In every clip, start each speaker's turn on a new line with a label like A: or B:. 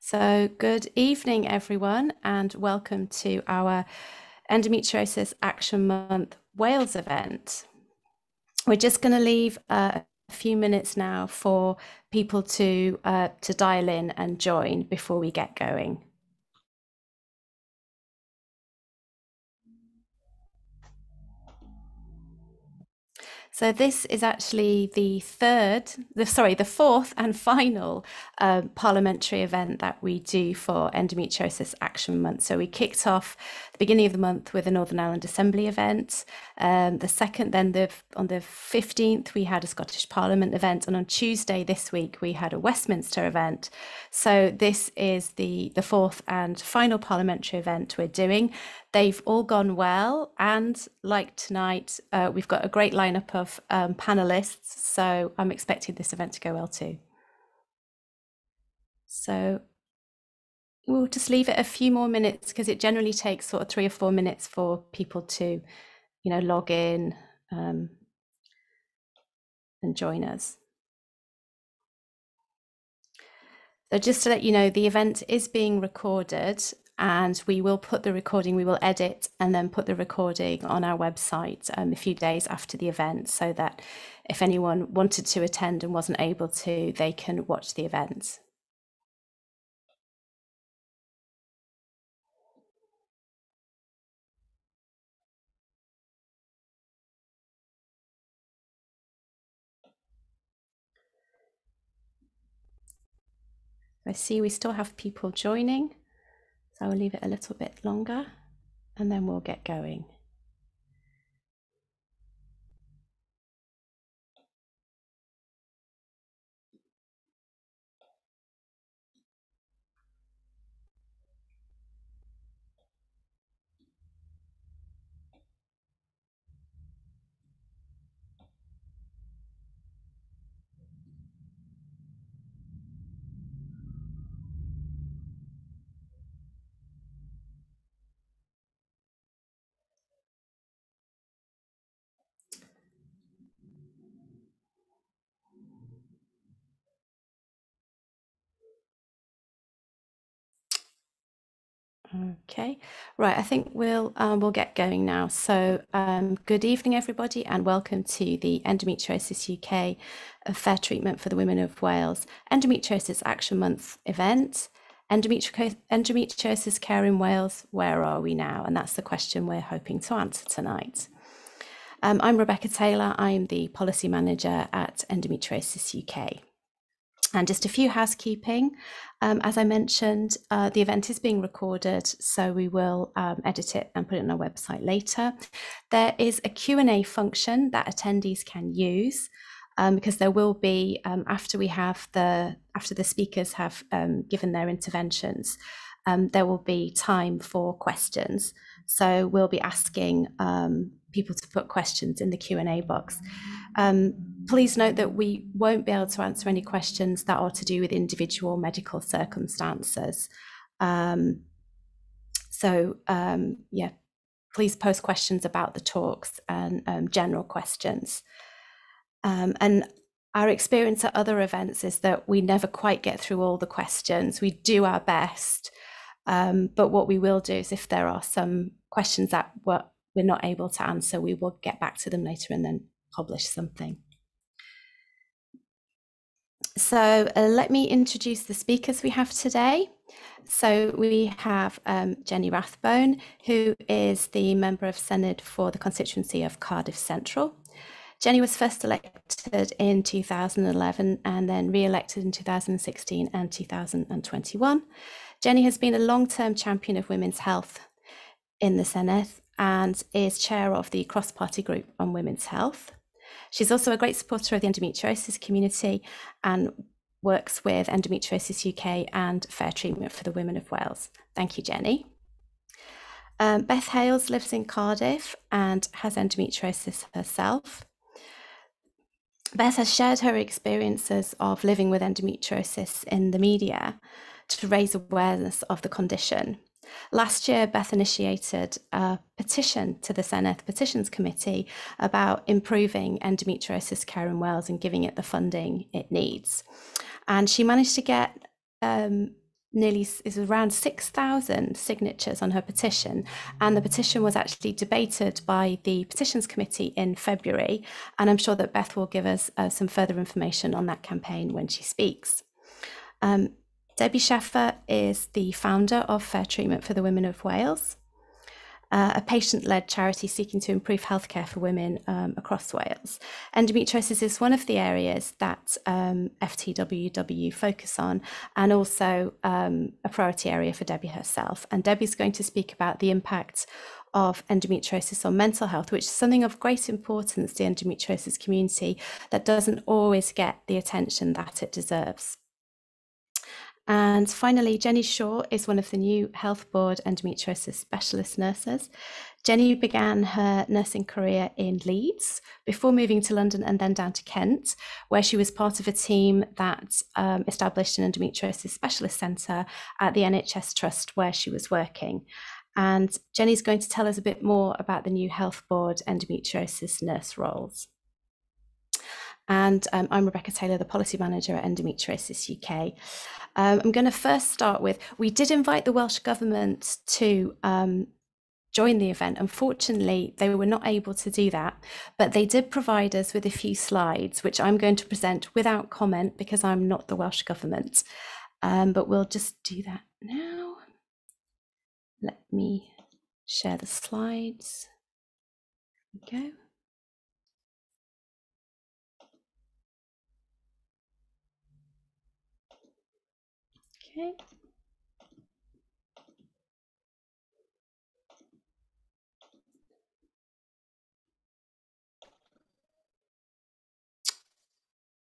A: So, good evening, everyone, and welcome to our Endometriosis Action Month Wales event. We're just going to leave uh, a few minutes now for people to uh, to dial in and join before we get going. So this is actually the third, the sorry, the fourth and final um, parliamentary event that we do for Endometriosis Action Month. So we kicked off the beginning of the month with a Northern Ireland Assembly event. Um, the second, then the on the fifteenth, we had a Scottish Parliament event, and on Tuesday this week we had a Westminster event. So this is the the fourth and final parliamentary event we're doing. They've all gone well, and like tonight, uh, we've got a great lineup of um, panelists. So I'm expecting this event to go well too. So we'll just leave it a few more minutes because it generally takes sort of three or four minutes for people to, you know, log in um, and join us. So just to let you know, the event is being recorded and we will put the recording, we will edit and then put the recording on our website um, a few days after the event so that if anyone wanted to attend and wasn't able to, they can watch the event. I see we still have people joining. So I'll leave it a little bit longer and then we'll get going. Okay, right. I think we'll um, we'll get going now. So, um, good evening, everybody, and welcome to the Endometriosis UK Fair Treatment for the Women of Wales Endometriosis Action Month event. Endometri endometriosis care in Wales. Where are we now? And that's the question we're hoping to answer tonight. Um, I'm Rebecca Taylor. I'm the policy manager at Endometriosis UK. And just a few housekeeping. Um, as I mentioned, uh, the event is being recorded, so we will um, edit it and put it on our website later. There is a Q&A function that attendees can use um, because there will be, um, after we have the, after the speakers have um, given their interventions, um, there will be time for questions. So we'll be asking people to put questions in the Q&A box. Please note that we won't be able to answer any questions that are to do with individual medical circumstances. Um, so um, yeah, please post questions about the talks and um, general questions. Um, and our experience at other events is that we never quite get through all the questions. We do our best, um, but what we will do is if there are some questions that we're not able to answer, we will get back to them later and then publish something. So uh, let me introduce the speakers we have today. So we have um, Jenny Rathbone, who is the member of Senedd for the constituency of Cardiff Central. Jenny was first elected in 2011 and then re-elected in 2016 and 2021. Jenny has been a long-term champion of women's health in the Senedd and is chair of the cross-party group on women's health. She's also a great supporter of the endometriosis community and works with Endometriosis UK and Fair Treatment for the Women of Wales. Thank you, Jenny. Um, Beth Hales lives in Cardiff and has endometriosis herself. Beth has shared her experiences of living with endometriosis in the media to raise awareness of the condition. Last year, Beth initiated a petition to the Senedd Petitions Committee about improving endometriosis care in Wales and giving it the funding it needs. And she managed to get um, nearly is around 6,000 signatures on her petition. And the petition was actually debated by the Petitions Committee in February. And I'm sure that Beth will give us uh, some further information on that campaign when she speaks. Um, Debbie Shaffer is the founder of Fair Treatment for the Women of Wales uh, a patient led charity seeking to improve healthcare for women um, across Wales. Endometriosis is one of the areas that um, FTWW focus on, and also um, a priority area for Debbie herself. And Debbie's going to speak about the impact of endometriosis on mental health, which is something of great importance to the endometriosis community that doesn't always get the attention that it deserves. And finally, Jenny Shaw is one of the new Health Board endometriosis specialist nurses. Jenny began her nursing career in Leeds before moving to London and then down to Kent, where she was part of a team that um, established an endometriosis specialist centre at the NHS Trust where she was working. And Jenny's going to tell us a bit more about the new Health Board endometriosis nurse roles. And um, I'm Rebecca Taylor, the Policy Manager at Endometriosis UK. Um, I'm going to first start with we did invite the Welsh Government to um, join the event. Unfortunately, they were not able to do that, but they did provide us with a few slides, which I'm going to present without comment because I'm not the Welsh Government. Um, but we'll just do that now. Let me share the slides. There we go. Okay.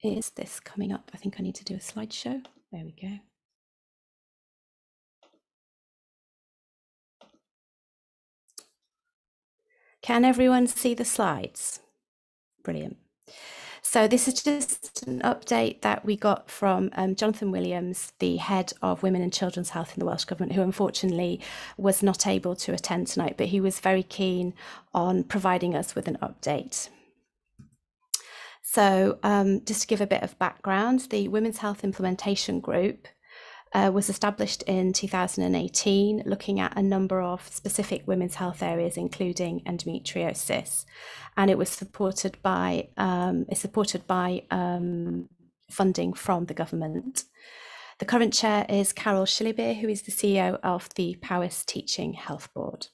A: Is this coming up? I think I need to do a slideshow. There we go. Can everyone see the slides? Brilliant. So this is just an update that we got from um, Jonathan Williams, the head of Women and Children's Health in the Welsh Government, who unfortunately was not able to attend tonight, but he was very keen on providing us with an update. So um, just to give a bit of background, the Women's Health Implementation Group uh, was established in 2018, looking at a number of specific women's health areas, including endometriosis, and it was supported by um, is supported by um, funding from the government. The current chair is Carol Shillibeer, who is the CEO of the Powys Teaching Health Board.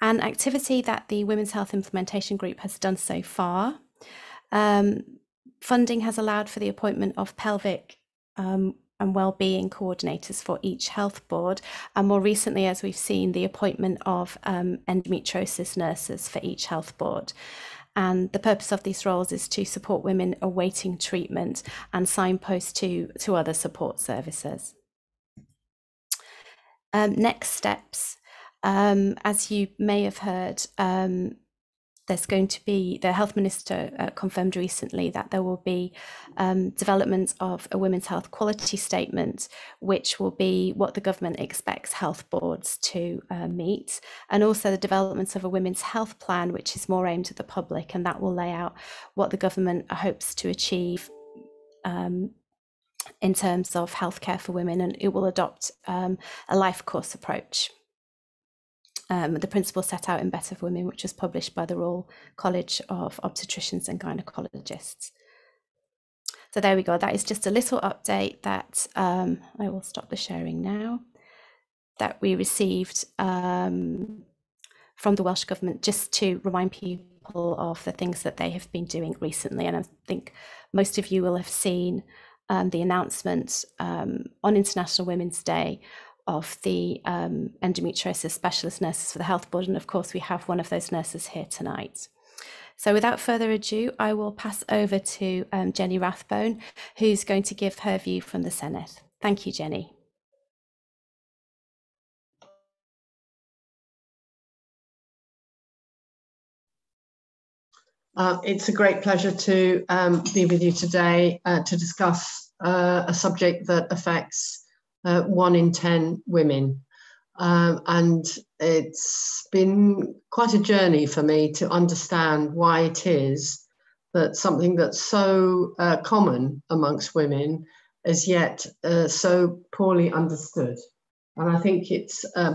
A: An activity that the Women's Health Implementation Group has done so far. Um, funding has allowed for the appointment of pelvic um, and well-being coordinators for each health board. And more recently as we've seen the appointment of um, endometriosis nurses for each health board. And the purpose of these roles is to support women awaiting treatment and signpost to to other support services. Um, next steps. Um, as you may have heard um, there's going to be the health minister uh, confirmed recently that there will be um, development of a women's health quality statement, which will be what the government expects health boards to uh, meet, and also the development of a women's health plan, which is more aimed at the public, and that will lay out what the government hopes to achieve. Um, in terms of healthcare for women, and it will adopt um, a life course approach um, the principles set out in Better for Women, which was published by the Royal College of Obstetricians and Gynecologists. So there we go. That is just a little update that um, I will stop the sharing now. That we received um, from the Welsh Government just to remind people of the things that they have been doing recently. And I think most of you will have seen um, the announcement um, on International Women's Day of the um, endometriosis specialist nurses for the health board. And of course, we have one of those nurses here tonight. So without further ado, I will pass over to um, Jenny Rathbone, who's going to give her view from the Senedd. Thank you, Jenny.
B: Uh, it's a great pleasure to um, be with you today uh, to discuss uh, a subject that affects uh, one in 10 women. Um, and it's been quite a journey for me to understand why it is that something that's so uh, common amongst women is yet uh, so poorly understood. And I think it's uh,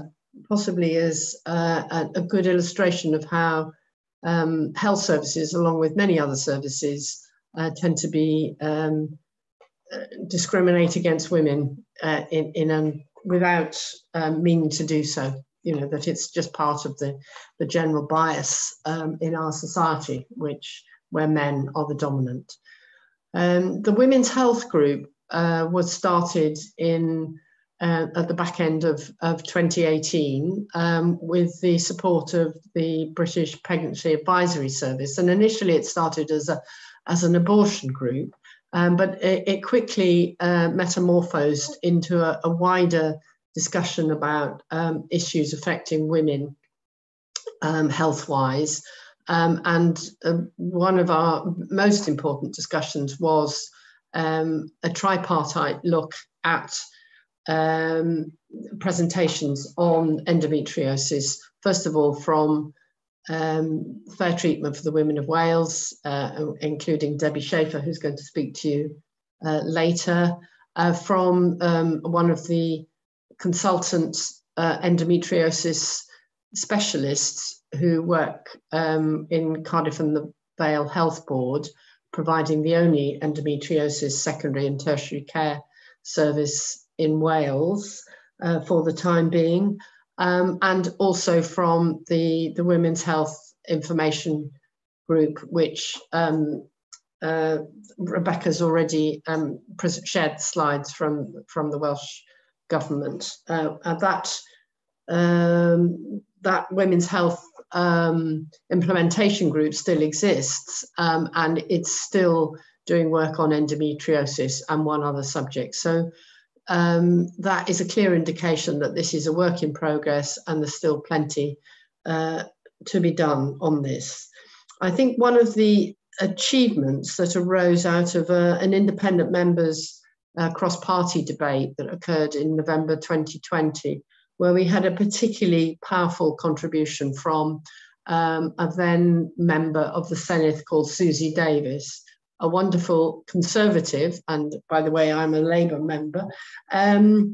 B: possibly is uh, a, a, good illustration of how um, health services, along with many other services, uh, tend to be um, discriminate against women uh, in, in um, without um, meaning to do so. You know that it's just part of the the general bias um, in our society, which where men are the dominant. Um, the Women's Health Group uh, was started in uh, at the back end of, of 2018 um, with the support of the British Pregnancy Advisory Service. And initially it started as, a, as an abortion group, um, but it, it quickly uh, metamorphosed into a, a, wider discussion about um, issues affecting women um, health wise. Um, and uh, one of our most important discussions was um, a tripartite look at um, presentations on endometriosis, first of all from um, Fair Treatment for the Women of Wales, uh, including Debbie Shaffer, who's going to speak to you uh, later, uh, from um, one of the consultant uh, endometriosis specialists who work um, in Cardiff and the Vale Health Board, providing the only endometriosis secondary and tertiary care service in Wales uh, for the time being, um, and also from the, the Women's Health Information Group, which um, uh, Rebecca's already um, shared slides from, from the Welsh Government. Uh, that, um, that Women's Health um, implementation group still exists um, and it's still doing work on endometriosis and one other subject. So um, that is a clear indication that this is a work in progress and there's still plenty uh, to be done on this. I think one of the achievements that arose out of uh, an independent members uh, cross-party debate that occurred in November 2020 where we had a particularly powerful contribution from um, a then member of the Senedd called Suzy Davies, a wonderful conservative, and by the way, I'm a Labour member. Um,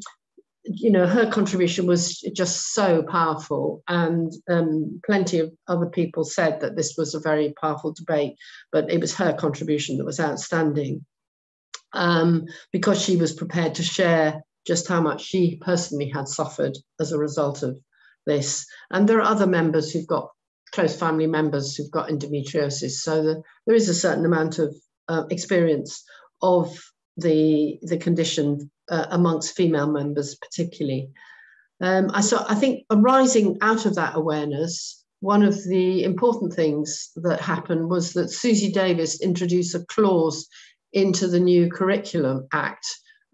B: you know, her contribution was just so powerful, and um, plenty of other people said that this was a very powerful debate, but it was her contribution that was outstanding um, because she was prepared to share just how much she personally had suffered as a result of this. And there are other members who've got close family members who've got endometriosis. So the, there is a certain amount of uh, experience of the, the condition uh, amongst female members, particularly. Um, I, so I think arising out of that awareness, one of the important things that happened was that Suzy Davies introduced a clause into the new Curriculum Act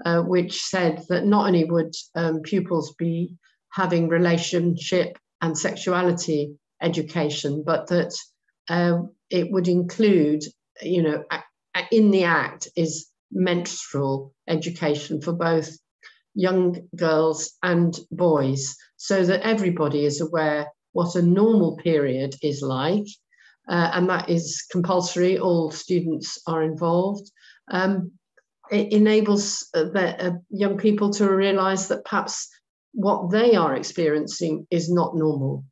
B: uh, which said that not only would um, pupils be having relationship and sexuality education, but that uh, it would include, you know, in the act is menstrual education for both young girls and boys, so that everybody is aware what a normal period is like. Uh, and that is compulsory, all students are involved. Um, it enables uh, the, uh, young people to realize that perhaps what they are experiencing is not normal.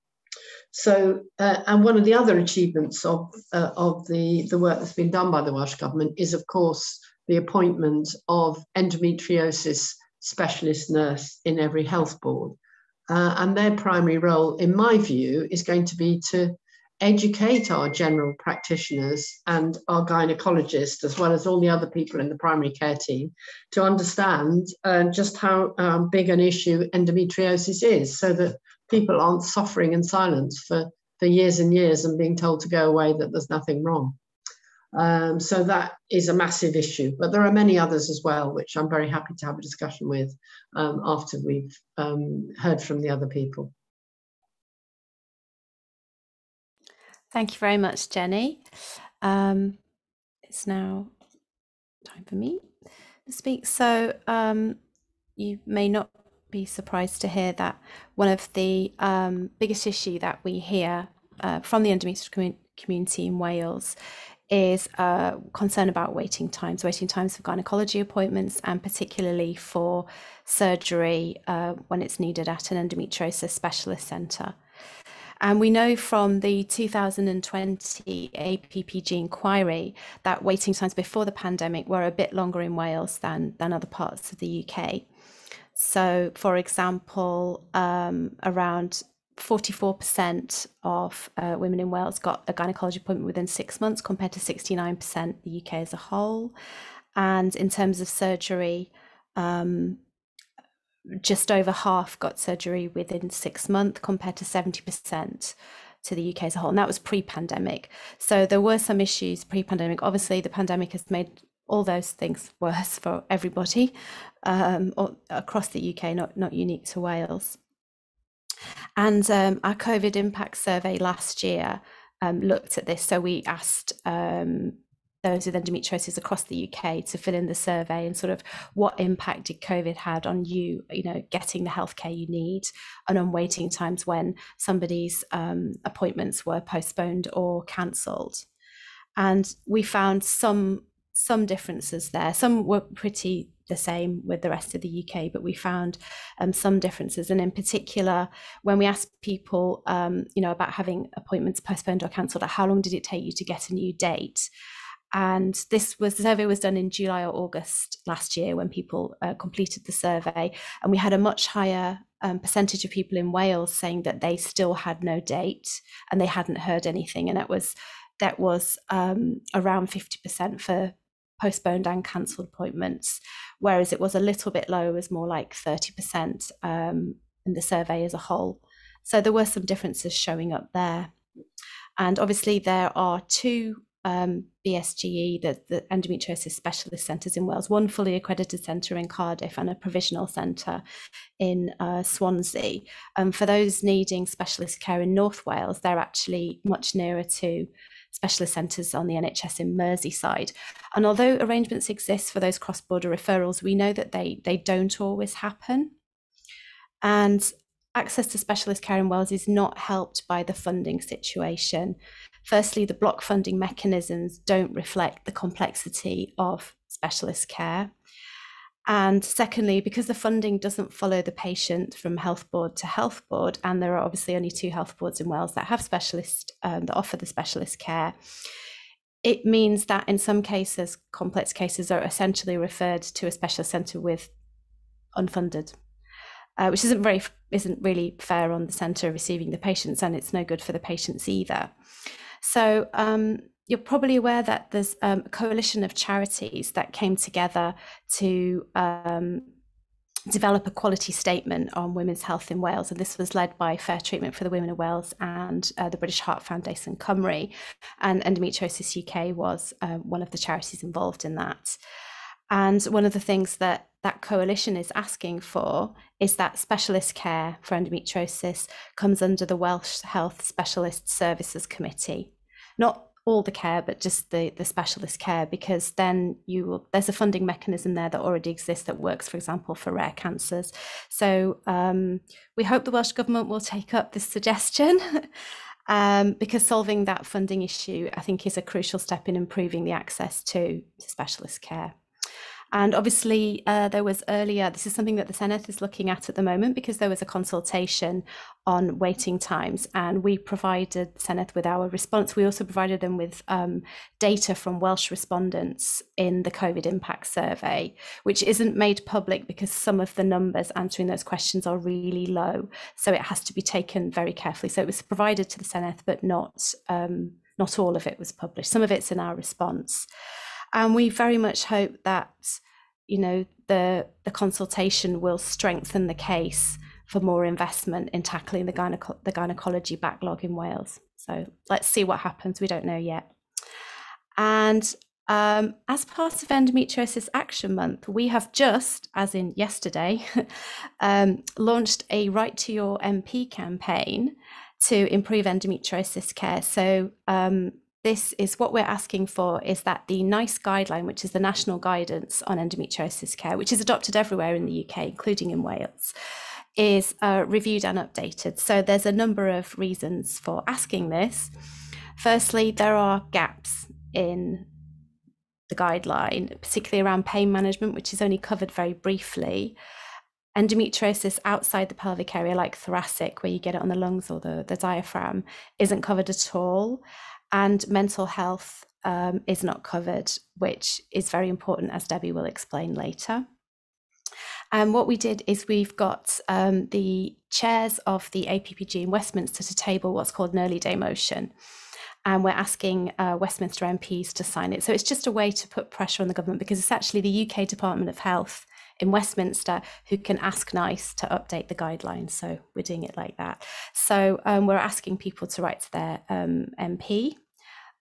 B: So, uh, and one of the other achievements of, uh, of the, the work that's been done by the Welsh Government is, of course, the appointment of endometriosis specialist nurse in every health board. Uh, and their primary role, in my view, is going to be to educate our general practitioners and our gynecologists, as well as all the other people in the primary care team, to understand uh, just how um, big an issue endometriosis is, so that people aren't suffering in silence for, for years and years and being told to go away that there's nothing wrong. Um, so that is a massive issue, but there are many others as well, which I'm very happy to have a discussion with um, after we've um, heard from the other people.
A: Thank you very much, Jenny. Um, it's now time for me to speak. So, um, you may not be surprised to hear that one of the um, biggest issue that we hear uh, from the endometrial community in Wales is uh, concern about waiting times, waiting times for gynecology appointments, and particularly for surgery uh, when it's needed at an endometriosis specialist centre. And we know from the 2020 APPG inquiry that waiting times before the pandemic were a bit longer in Wales than, than other parts of the UK. So, for example, um, around 44% of uh, women in Wales got a gynecology appointment within six months, compared to 69% the UK as a whole. And in terms of surgery, um, just over half got surgery within six months compared to 70% to the UK as a whole. And that was pre pandemic. So there were some issues pre pandemic. Obviously, the pandemic has made all those things worse for everybody um, across the UK, not, not unique to Wales. And um, our COVID impact survey last year um, looked at this. So we asked um, those with endometriosis across the UK to fill in the survey and sort of what impact did COVID had on you, you know, getting the healthcare you need and on waiting times when somebody's um, appointments were postponed or cancelled. And we found some some differences there. Some were pretty the same with the rest of the UK, but we found um, some differences. And in particular, when we asked people, um, you know, about having appointments postponed or cancelled, how long did it take you to get a new date? and this was the survey was done in July or August last year when people uh, completed the survey, and we had a much higher um, percentage of people in Wales saying that they still had no date and they hadn't heard anything, and it was that was um, around fifty percent for postponed and cancelled appointments, whereas it was a little bit low, it was more like thirty percent um, in the survey as a whole. So there were some differences showing up there. And obviously, there are two um, BSGE, the, the endometriosis specialist centres in Wales, one fully accredited centre in Cardiff and a provisional centre in uh, Swansea. Um, for those needing specialist care in North Wales, they're actually much nearer to specialist centres on the NHS in Merseyside. And although arrangements exist for those cross-border referrals, we know that they they don't always happen. And access to specialist care in Wales is not helped by the funding situation. Firstly, the block funding mechanisms don't reflect the complexity of specialist care. And secondly, because the funding doesn't follow the patient from health board to health board, and there are obviously only two health boards in Wales that have specialist um, that offer the specialist care, it means that in some cases, complex cases are essentially referred to a specialist centre with unfunded, uh, which isn't very isn't really fair on the centre receiving the patients, and it's no good for the patients either. So um, you're probably aware that there's um, a coalition of charities that came together to um, develop a quality statement on women's health in Wales. And this was led by Fair Treatment for the Women of Wales and uh, the British Heart Foundation Cymru. And Endometriosis UK was uh, one of the charities involved in that. And one of the things that that coalition is asking for is that specialist care for endometriosis comes under the Welsh Health Specialist Services Committee. Not all the care, but just the, the specialist care, because then you will, there's a funding mechanism there that already exists that works, for example, for rare cancers. So um, we hope the Welsh Government will take up this suggestion. um, because solving that funding issue, I think, is a crucial step in improving the access to, to specialist care. And obviously, uh, there was earlier, this is something that the Senedd is looking at at the moment because there was a consultation on waiting times, and we provided Senedd with our response. We also provided them with um, data from Welsh respondents in the COVID impact survey, which isn't made public because some of the numbers answering those questions are really low. So it has to be taken very carefully. So it was provided to the Senedd, but not. Um, not all of it was published. Some of it's in our response. And we very much hope that, you know, the, the consultation will strengthen the case for more investment in tackling the, gyneco- the gynecology backlog in Wales. So let's see what happens. We don't know yet. And um, as part of Endometriosis Action Month, we have just, as in yesterday, um, launched a Write to Your MP campaign to improve endometriosis care. So um, this is what we're asking for is that the NICE guideline, which is the national guidance on endometriosis care, which is adopted everywhere in the UK, including in Wales, is uh, reviewed and updated. So there's a number of reasons for asking this. Firstly, there are gaps in the guideline, particularly around pain management, which is only covered very briefly. Endometriosis outside the pelvic area, like thoracic, where you get it on the lungs or the, the diaphragm, isn't covered at all. And mental health um, is not covered, which is very important, as Debbie will explain later. And what we did is we've got um, the chairs of the APPG in Westminster to table what's called an early day motion. And we're asking uh, Westminster MPs to sign it. So it's just a way to put pressure on the government because it's actually the UK Department of Health in Westminster who can ask NICE to update the guidelines. So we're doing it like that. So um, we're asking people to write to their um, MP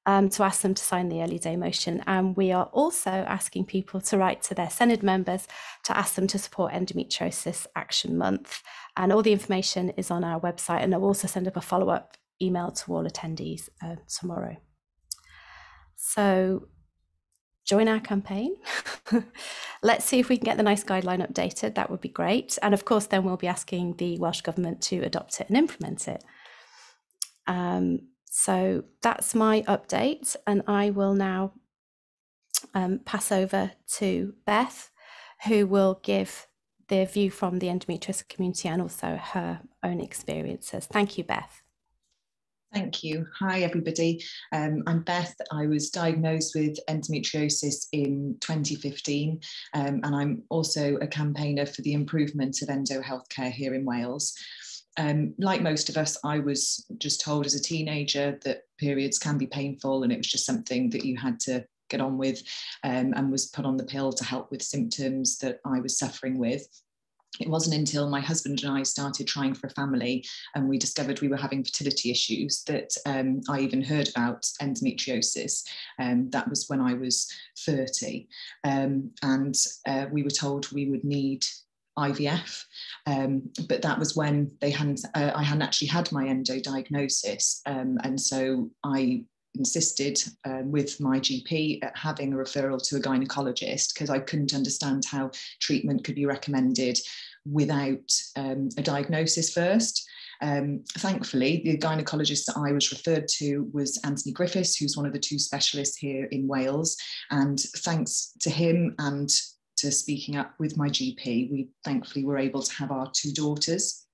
A: um, to ask them to sign the early day motion. And we are also asking people to write to their Senedd members to ask them to support Endometriosis Action Month. And all the information is on our website. And I'll also send up a follow up email to all attendees uh, tomorrow. So join our campaign. Let's see if we can get the NICE guideline updated. That would be great. And of course, then we'll be asking the Welsh Government to adopt it and implement it. Um, so that's my update, and I will now um, pass over to Beth, who will give the view from the endometriosis community and also her own experiences. Thank you, Beth.
C: Thank you. Hi, everybody. Um, I'm Beth. I was diagnosed with endometriosis in 2015, um, and I'm also a campaigner for the improvement of endo healthcare here in Wales um, like most of us, I was just told as a teenager that periods can be painful, and it was just something that you had to get on with, um, and was put on the pill to help with symptoms that I was suffering with. It wasn't until my husband and I started trying for a family and we discovered we were having fertility issues that um, I even heard about endometriosis. Um, that was when I was 30. Um, and uh, we were told we would need IVF. Um, but that was when they hadn't, uh, I hadn't actually had my endo diagnosis. Um, and so I insisted um, with my GP at having a referral to a gynecologist because I couldn't understand how treatment could be recommended without um, a diagnosis first. Um, thankfully, the gynecologist that I was referred to was Anthony Griffiths, who's one of the two specialists here in Wales. And thanks to him and to speaking up with my GP, we thankfully were able to have our two daughters.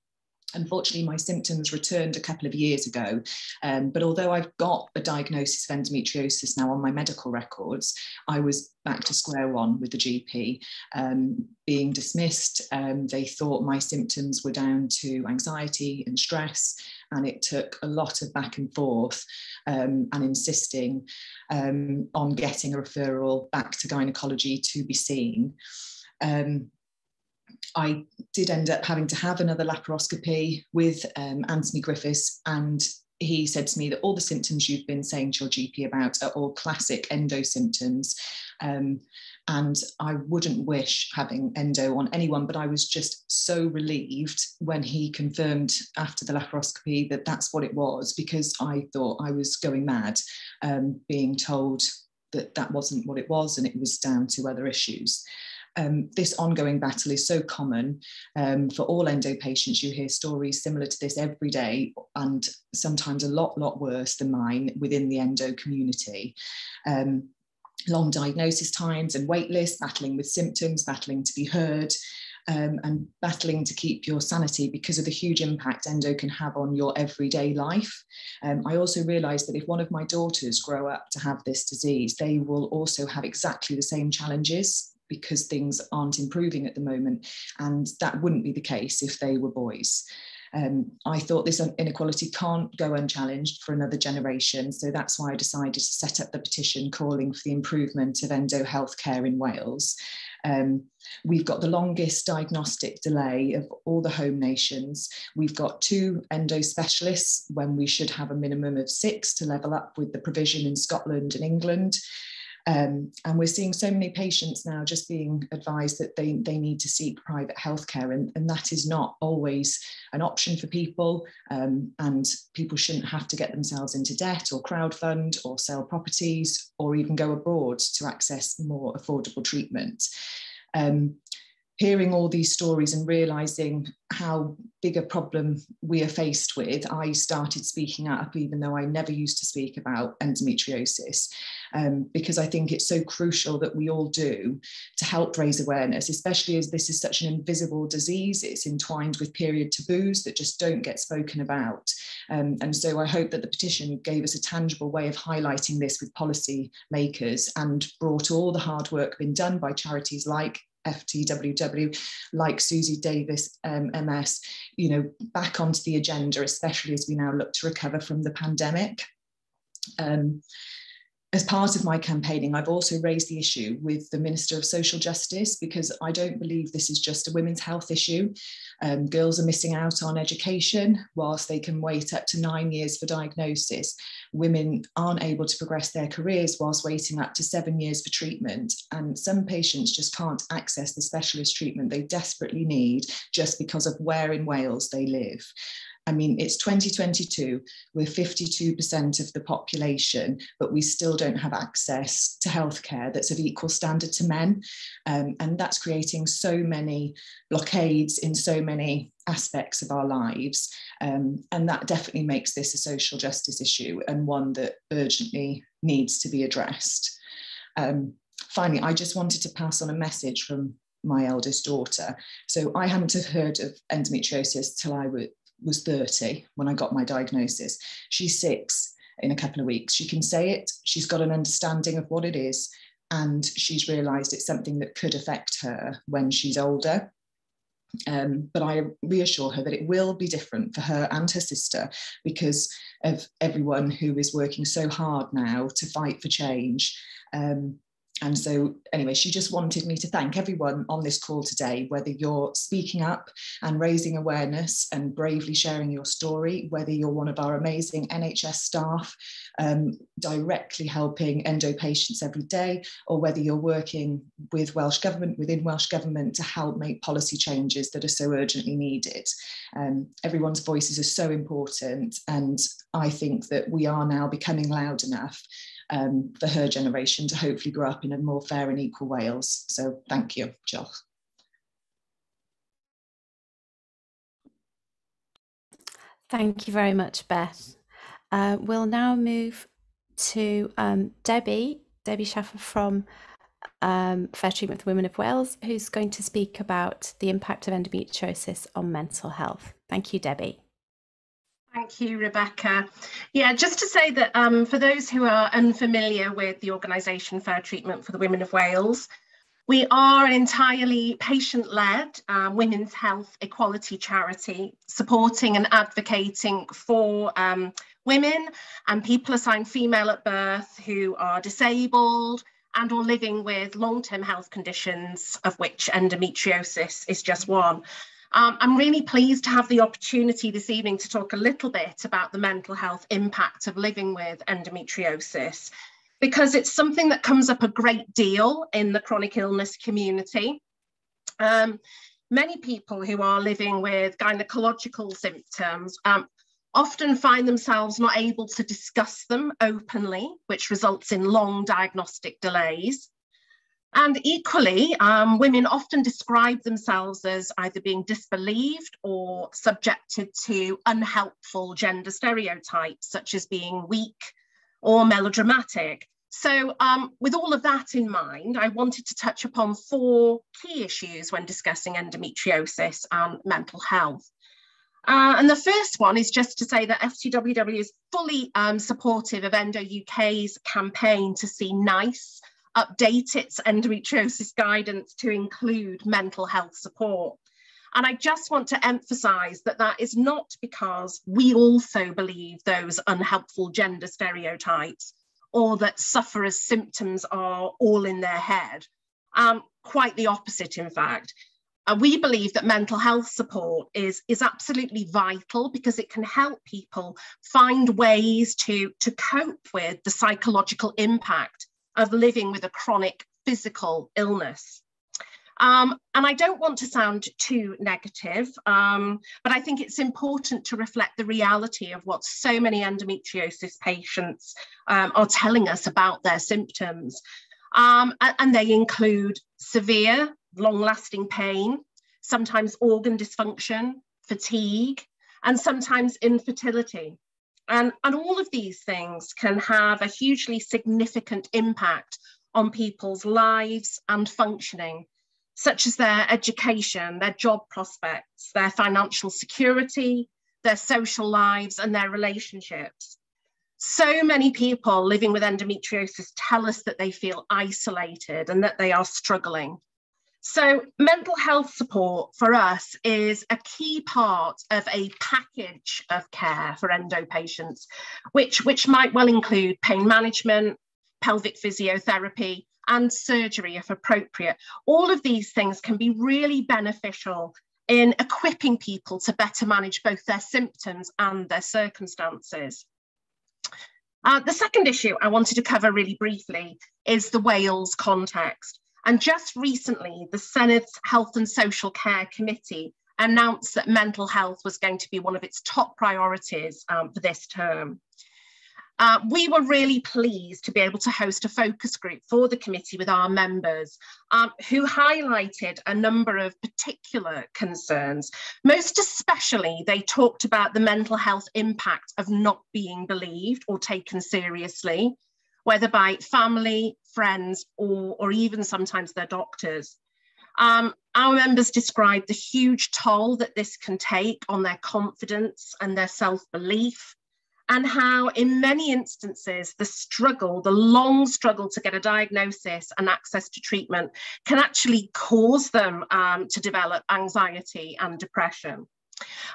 C: Unfortunately, my symptoms returned a couple of years ago. Um, but although I've got a diagnosis of endometriosis now on my medical records, I was back to square one with the GP. Um, being dismissed, um, they thought my symptoms were down to anxiety and stress, and it took a lot of back and forth um, and insisting um, on getting a referral back to gynecology to be seen. Um, I did end up having to have another laparoscopy with um, Anthony Griffiths, and he said to me that all the symptoms you've been saying to your GP about are all classic endo symptoms. Um, and I wouldn't wish having endo on anyone, but I was just so relieved when he confirmed after the laparoscopy that that's what it was, because I thought I was going mad um, being told that that wasn't what it was and it was down to other issues. Um, this ongoing battle is so common um, for all endo patients. You hear stories similar to this every day, and sometimes a lot, lot worse than mine within the endo community. Um, long diagnosis times and wait lists, battling with symptoms, battling to be heard, um, and battling to keep your sanity because of the huge impact endo can have on your everyday life. Um, I also realised that if one of my daughters grow up to have this disease, they will also have exactly the same challenges because things aren't improving at the moment. And that wouldn't be the case if they were boys. Um, I thought this inequality can't go unchallenged for another generation. So that's why I decided to set up the petition calling for the improvement of endo healthcare in Wales. Um, we've got the longest diagnostic delay of all the home nations. We've got two endo specialists when we should have a minimum of six to level up with the provision in Scotland and England. Um, and we're seeing so many patients now just being advised that they, they need to seek private healthcare, and, and that is not always an option for people. Um, and people shouldn't have to get themselves into debt or crowdfund or sell properties or even go abroad to access more affordable treatment. Um, hearing all these stories and realizing how big a problem we are faced with, I started speaking up, even though I never used to speak about endometriosis, um, because I think it's so crucial that we all do to help raise awareness, especially as this is such an invisible disease. It's entwined with period taboos that just don't get spoken about. Um, and so I hope that the petition gave us a tangible way of highlighting this with policy makers and brought all the hard work been done by charities like FTWW, like Suzy Davies um, MS, you know, back onto the agenda, especially as we now look to recover from the pandemic. Um, as part of my campaigning, I've also raised the issue with the Minister of Social Justice because I don't believe this is just a women's health issue. Um, girls are missing out on education whilst they can wait up to nine years for diagnosis. Women aren't able to progress their careers whilst waiting up to seven years for treatment. And some patients just can't access the specialist treatment they desperately need just because of where in Wales they live. I mean, it's 2022, we're 52% of the population, but we still don't have access to healthcare that's of equal standard to men. Um, and that's creating so many blockades in so many aspects of our lives. Um, and that definitely makes this a social justice issue and one that urgently needs to be addressed. Um, finally, I just wanted to pass on a message from my eldest daughter. So I hadn't heard of endometriosis till I was was 30 when I got my diagnosis. She's six in a couple of weeks. She can say it, she's got an understanding of what it is, and she's realized it's something that could affect her when she's older. Um, but I reassure her that it will be different for her and her sister because of everyone who is working so hard now to fight for change. Um, and so anyway she just wanted me to thank everyone on this call today whether you're speaking up and raising awareness and bravely sharing your story whether you're one of our amazing nhs staff um, directly helping endo patients every day or whether you're working with welsh government within welsh government to help make policy changes that are so urgently needed. Um, everyone's voices are so important and i think that we are now becoming loud enough um, for her generation to hopefully grow up in a more fair and equal Wales. So thank you, Jill.
A: Thank you very much, Beth. Uh, we'll now move to um, Debbie, Debbie Shaffer from um, Fair Treatment for Women of Wales, who's going to speak about the impact of endometriosis on mental health. Thank you, Debbie.
D: Thank you, Rebecca. Yeah, just to say that um, for those who are unfamiliar with the organisation Fair Treatment for the Women of Wales, we are an entirely patient-led um, women's health equality charity supporting and advocating for um, women and people assigned female at birth who are disabled and or living with long-term health conditions of which endometriosis is just one. Um, I'm really pleased to have the opportunity this evening to talk a little bit about the mental health impact of living with endometriosis, because it's something that comes up a great deal in the chronic illness community. Um, many people who are living with gynecological symptoms um, often find themselves not able to discuss them openly, which results in long diagnostic delays. And equally, um, women often describe themselves as either being disbelieved or subjected to unhelpful gender stereotypes, such as being weak or melodramatic. So um, with all of that in mind, I wanted to touch upon four key issues when discussing endometriosis and mental health. Uh, and the first one is just to say that FTWW is fully um, supportive of Endo UK's campaign to see NICE update its endometriosis guidance to include mental health support. And I just want to emphasize that that is not because we also believe those unhelpful gender stereotypes or that sufferers' symptoms are all in their head. Um, quite the opposite, in fact. Uh, we believe that mental health support is, is absolutely vital because it can help people find ways to, to cope with the psychological impact of living with a chronic physical illness. Um, and I don't want to sound too negative, um, but I think it's important to reflect the reality of what so many endometriosis patients um, are telling us about their symptoms. Um, and, they include severe, long lasting pain, sometimes organ dysfunction, fatigue, and sometimes infertility. And, and all of these things can have a hugely significant impact on people's lives and functioning, such as their education, their job prospects, their financial security, their social lives, and their relationships. So many people living with endometriosis tell us that they feel isolated and that they are struggling. So, mental health support for us is a key part of a package of care for endo patients, which, which might well include pain management, pelvic physiotherapy, and surgery if appropriate. All of these things can be really beneficial in equipping people to better manage both their symptoms and their circumstances. Uh, the second issue I wanted to cover really briefly is the Wales context. And just recently, the Senedd's Health and Social Care Committee announced that mental health was going to be one of its top priorities um, for this term. Uh, we were really pleased to be able to host a focus group for the committee with our members um, who highlighted a number of particular concerns. Most especially, they talked about the mental health impact of not being believed or taken seriously, whether by family, friends, or, or even sometimes their doctors. Um, our members described the huge toll that this can take on their confidence and their self-belief, and how in many instances, the struggle, the long struggle to get a diagnosis and access to treatment can actually cause them um, to develop anxiety and depression.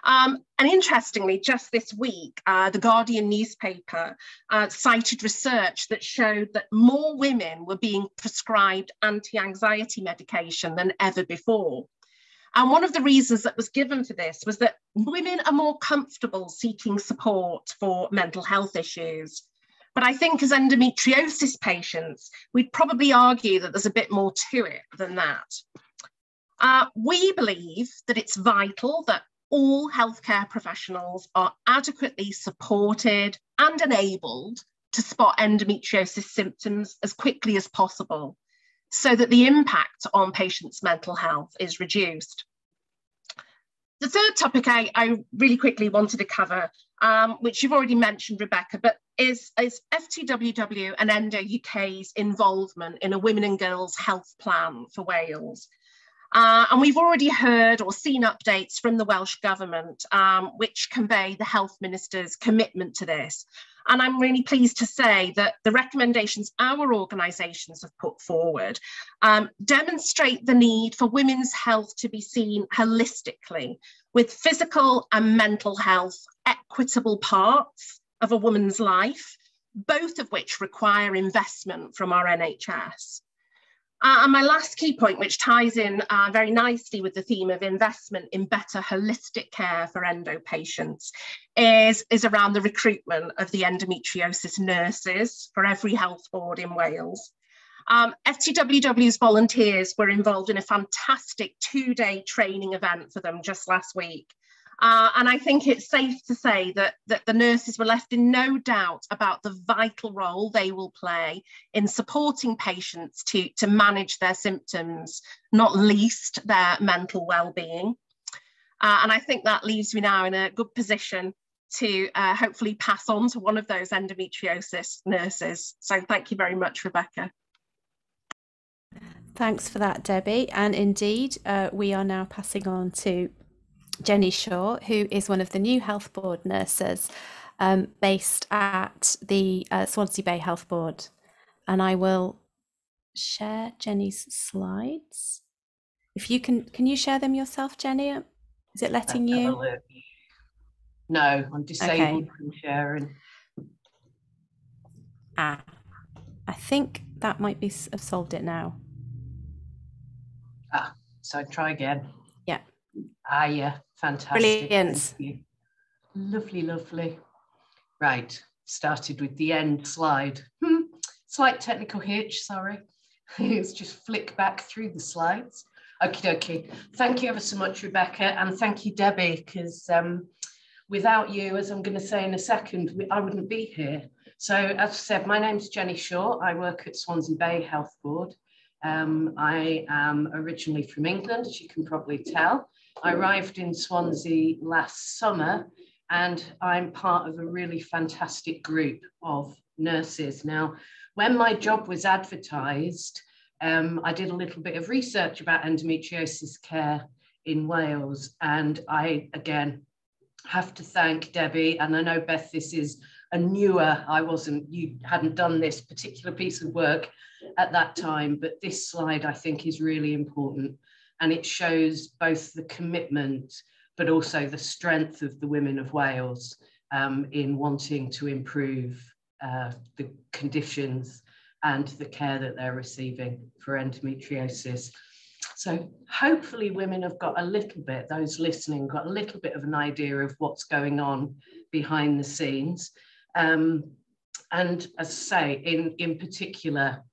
D: Um, and interestingly, just this week, uh, the Guardian newspaper uh, cited research that showed that more women were being prescribed anti anxiety medication than ever before. And one of the reasons that was given for this was that women are more comfortable seeking support for mental health issues. But I think as endometriosis patients, we'd probably argue that there's a bit more to it than that. Uh, we believe that it's vital that all healthcare professionals are adequately supported and enabled to spot endometriosis symptoms as quickly as possible so that the impact on patients' mental health is reduced. The third topic I, I really quickly wanted to cover, um, which you've already mentioned, Rebecca, but is, is FTWW and Endo UK's involvement in a women and girls health plan for Wales. Uh, and we've already heard or seen updates from the Welsh Government, um, which convey the Health Minister's commitment to this. And I'm really pleased to say that the recommendations our organisations have put forward um, demonstrate the need for women's health to be seen holistically, with physical and mental health equitable parts of a woman's life, both of which require investment from our NHS. Uh, and my last key point, which ties in uh, very nicely with the theme of investment in better holistic care for endo patients, is, is around the recruitment of the endometriosis nurses for every health board in Wales. Um, FTWW's volunteers were involved in a fantastic two-day training event for them just last week. Uh, and I think it's safe to say that, that the nurses were left in no doubt about the vital role they will play in supporting patients to, to manage their symptoms, not least their mental well-being. Uh, and I think that leaves me now in a good position to uh, hopefully pass on to one of those endometriosis nurses. So thank you very much, Rebecca.
A: Thanks for that, Debbie. And indeed, uh, we are now passing on to Jenny Shaw, who is one of the new health board nurses um, based at the uh, Swansea Bay Health Board. And I will share Jenny's slides. If you can, can you share them yourself, Jenny? Is it letting you?
B: No, I'm disabled okay. from sharing.
A: Ah, I think that might be have solved it now.
B: Ah, so try again.
A: Yeah.
B: Ah, yeah, fantastic. Brilliant. Lovely, lovely. Right, started with the end slide. Hmm. Slight technical hitch, sorry. it's just flick back through the slides. Okay, okay. Thank you ever so much, Rebecca, and thank you, Debbie, because um, without you, as I'm going to say in a second, I wouldn't be here. So, as I said, my name's Jenny Shaw. I work at Swansea Bay Health Board.
E: Um, I am originally from England, as you can probably tell. I arrived in Swansea last summer and I'm part of a really fantastic group of nurses. Now, when my job was advertised, um, I did a little bit of research about endometriosis care in Wales. And I, again, have to thank Debbie. And I know, Beth, this is a newer, I wasn't, you hadn't done this particular piece of work at that time, but this slide I think is really important. And it shows both the commitment but also the strength of the women of Wales um, in wanting to improve uh, the conditions and the care that they're receiving for endometriosis. So hopefully women have got a little bit, those listening, got a little bit of an idea of what's going on behind the scenes. Um, and as I say, in, in particular,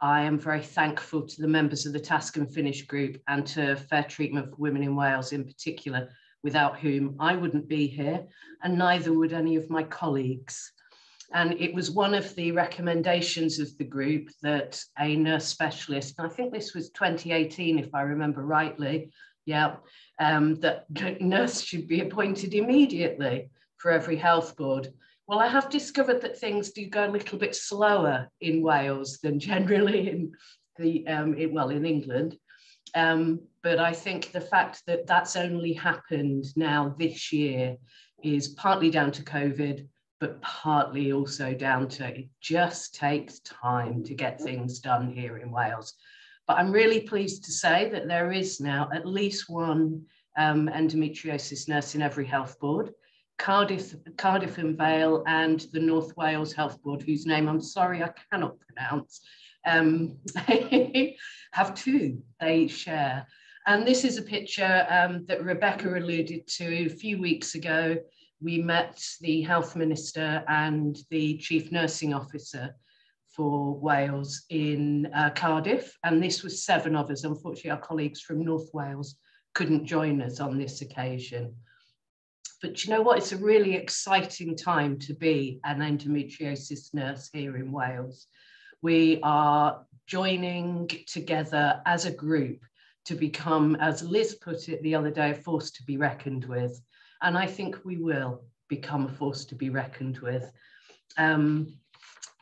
E: I am very thankful to the members of the Task and Finish group and to Fair Treatment for Women in Wales in particular without whom I wouldn't be here, and neither would any of my colleagues. And it was one of the recommendations of the group that a nurse specialist, and I think this was 2018, if I remember rightly, yeah, um, that nurse should be appointed immediately for every health board. Well, I have discovered that things do go a little bit slower in Wales than generally in the, um, well, in England. Um, but I think the fact that that's only happened now this year is partly down to COVID, but partly also down to it just takes time to get things done here in Wales. But I'm really pleased to say that there is now at least one um, endometriosis nurse in every health board. Cardiff, Cardiff and Vale and the North Wales Health Board, whose name I'm sorry I cannot pronounce, um, have two they share. And this is a picture um, that Rebecca alluded to a few weeks ago. We met the health minister and the chief nursing officer for Wales in uh, Cardiff. And this was seven of us. Unfortunately, our colleagues from North Wales couldn't join us on this occasion. But you know what? It's a really exciting time to be an endometriosis nurse here in Wales. We are joining together as a group to become, as Liz put it the other day, a force to be reckoned with. And I think we will become a force to be reckoned with. Um,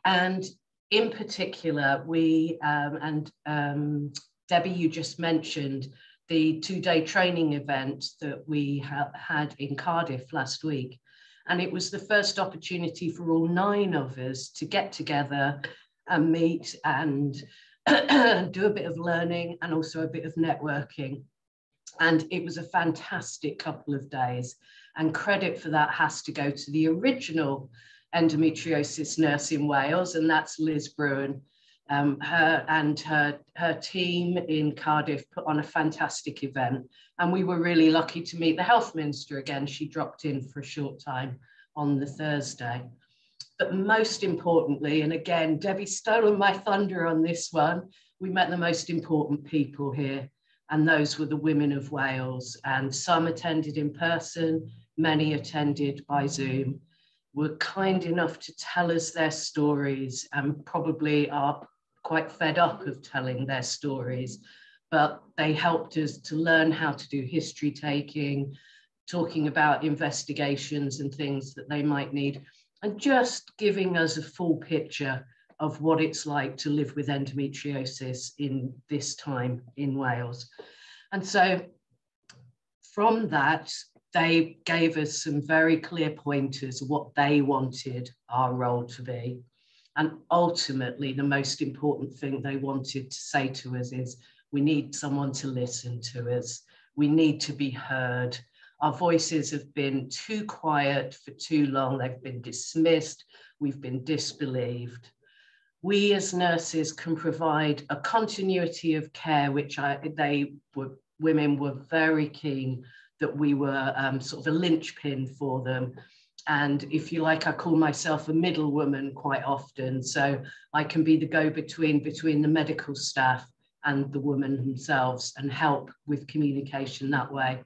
E: and in particular, we, um, and um, Debbie, you just mentioned the two-day training event that we ha had in Cardiff last week. And it was the first opportunity for all nine of us to get together and meet and do a bit of learning and also a bit of networking. And it was a fantastic couple of days. And credit for that has to go to the original endometriosis nurse in Wales, and that's Liz Bruin. Um, her and her, her team in Cardiff put on a fantastic event. And we were really lucky to meet the health minister again. She dropped in for a short time on the Thursday. But most importantly, and again, Debbie stolen my thunder on this one, we met the most important people here, and those were the women of Wales. And some attended in person, many attended by Zoom, were kind enough to tell us their stories and probably are quite fed up of telling their stories. But they helped us to learn how to do history taking, talking about investigations and things that they might need and just giving us a full picture of what it's like to live with endometriosis in this time in Wales. And so from that, they gave us some very clear pointers what they wanted our role to be. And ultimately, the most important thing they wanted to say to us is we need someone to listen to us. We need to be heard. Our voices have been too quiet for too long. They've been dismissed. We've been disbelieved. We as nurses can provide a continuity of care, which I, they were, women were very keen that we were um, sort of a linchpin for them. And if you like, I call myself a middle woman quite often. So I can be the go-between between the medical staff and the women themselves and help with communication that way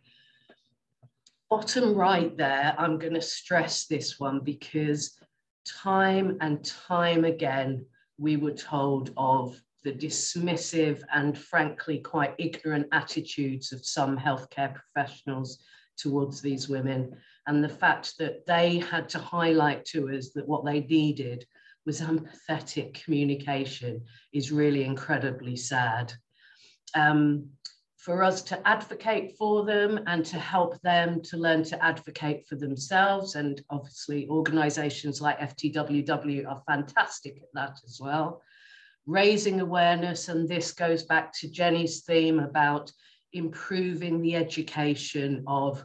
E: bottom right there, I'm going to stress this one because time and time again, we were told of the dismissive and frankly quite ignorant attitudes of some healthcare professionals towards these women and the fact that they had to highlight to us that what they needed was empathetic communication is really incredibly sad. Um, for us to advocate for them and to help them to learn to advocate for themselves. And obviously, organizations like FTWW are fantastic at that as well. Raising awareness, and this goes back to Jenny's theme about improving the education of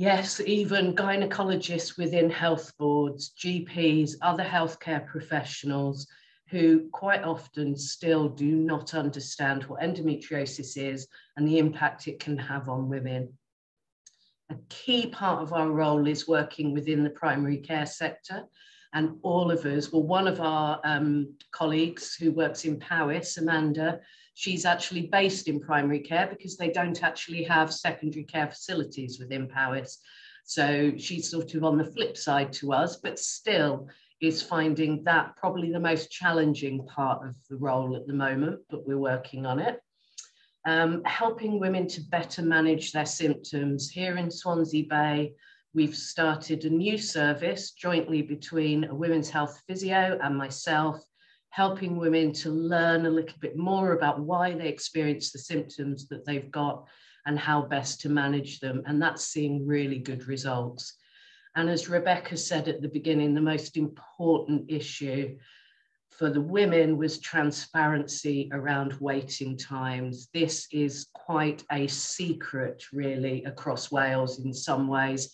E: Yes, even gynecologists within health boards, GPs, other healthcare professionals who quite often still do not understand what endometriosis is and the impact it can have on women. A key part of our role is working within the primary care sector and all of us, well, one of our um, colleagues who works in Powys, Amanda, she's actually based in primary care because they don't actually have secondary care facilities within Powys. So she's sort of on the flip side to us, but still is finding that probably the most challenging part of the role at the moment, but we're working on it. Um, helping women to better manage their symptoms. Here in Swansea Bay, we've started a new service jointly between a women's health physio and myself, helping women to learn a little bit more about why they experience the symptoms that they've got and how best to manage them. And that's seeing really good results. And as Rebecca said at the beginning, the most important issue for the women was transparency around waiting times. This is quite a secret, really, across Wales in some ways.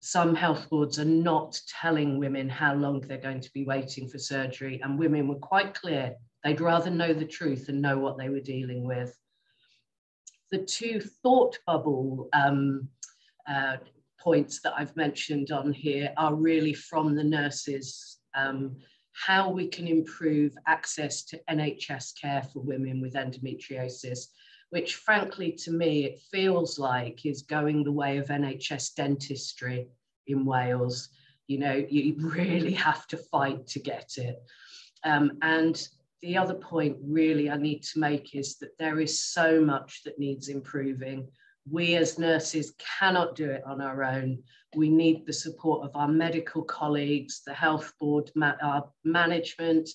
E: Some health boards are not telling women how long they're going to be waiting for surgery, and women were quite clear they'd rather know the truth and know what they were dealing with. The two thought bubble um, uh, points that I've mentioned on here are really from the nurses, um, how we can improve access to NHS care for women with endometriosis, which frankly to me, it feels like is going the way of NHS dentistry in Wales. You know, you really have to fight to get it. Um, and the other point really I need to make is that there is so much that needs improving we as nurses cannot do it on our own. We need the support of our medical colleagues, the health board, ma our management,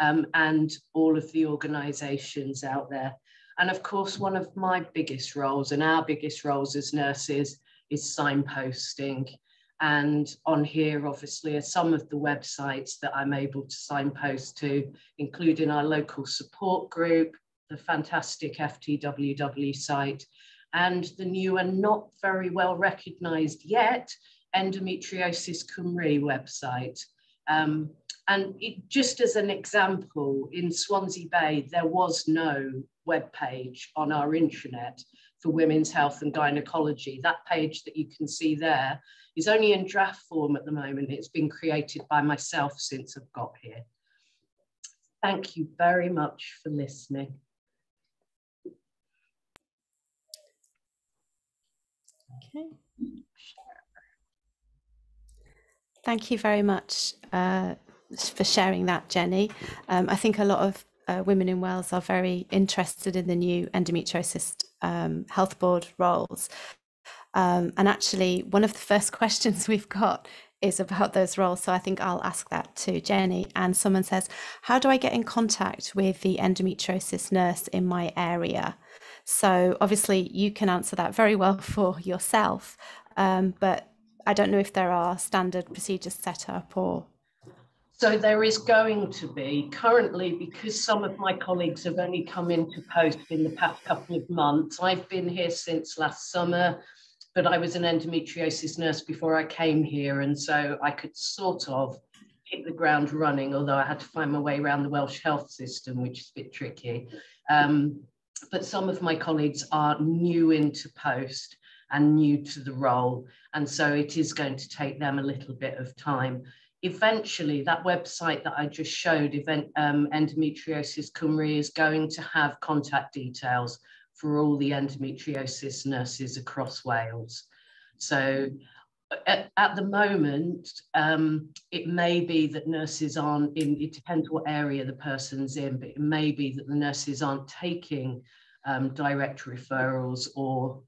E: um, and all of the organisations out there. And of course, one of my biggest roles and our biggest roles as nurses is signposting. And on here, obviously, are some of the websites that I'm able to signpost to, including our local support group, the fantastic FTWW site, and the new and not very well recognized yet endometriosis Cymru website. Um, and it, just as an example, in Swansea Bay, there was no web page on our intranet for women's health and gynecology. That page that you can see there is only in draft form at the moment. It's been created by myself since I've got here. Thank you very much for listening.
A: Okay. Thank you very much uh, for sharing that, Jenny. Um, I think a lot of uh, women in Wales are very interested in the new endometriosis um, health board roles. Um, and actually, one of the first questions we've got is about those roles. So I think I'll ask that to Jenny. And someone says, How do I get in contact with the endometriosis nurse in my area? So obviously you can answer that very well for yourself, um, but I don't know if there are standard procedures set up or.
E: So there is going to be currently because some of my colleagues have only come into post in the past couple of months. I've been here since last summer, but I was an endometriosis nurse before I came here, and so I could sort of hit the ground running. Although I had to find my way around the Welsh health system, which is a bit tricky. Um, but some of my colleagues are new into post and new to the role. And so it is going to take them a little bit of time. Eventually, that website that I just showed, event, um, Endometriosis Cymru, is going to have contact details for all the endometriosis nurses across Wales. So at, at the moment, um, it may be that nurses aren't in, it depends what area the person's in, but it may be that the nurses aren't taking um, direct referrals or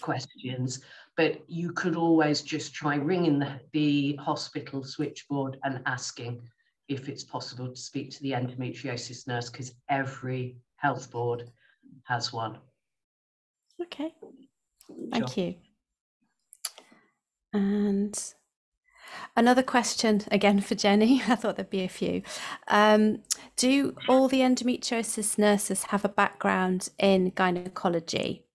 E: questions, but you could always just try ringing the, the hospital switchboard and asking if it's possible to speak to the endometriosis nurse because every health board has one.
A: Okay, thank sure. you. And another question again for Jenny. I thought there'd be a few. Um, do all the endometriosis nurses have a background in gynecology?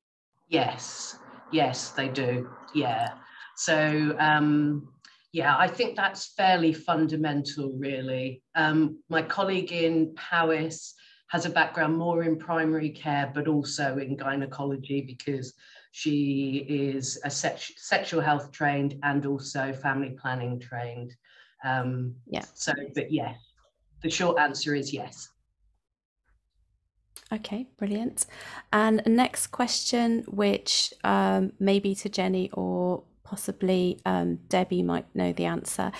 E: Yes, yes, they do. Yeah. So, um, yeah, I think that's fairly fundamental, really. Um, my colleague in Powys has a background more in primary care, but also in gynecology because she is a sex- sexual health trained and also family planning trained. Um, yeah. So, but yes, the short answer is yes.
A: Okay, brilliant. And next question, which um, maybe to Jenny or possibly um, Debbie might know the answer.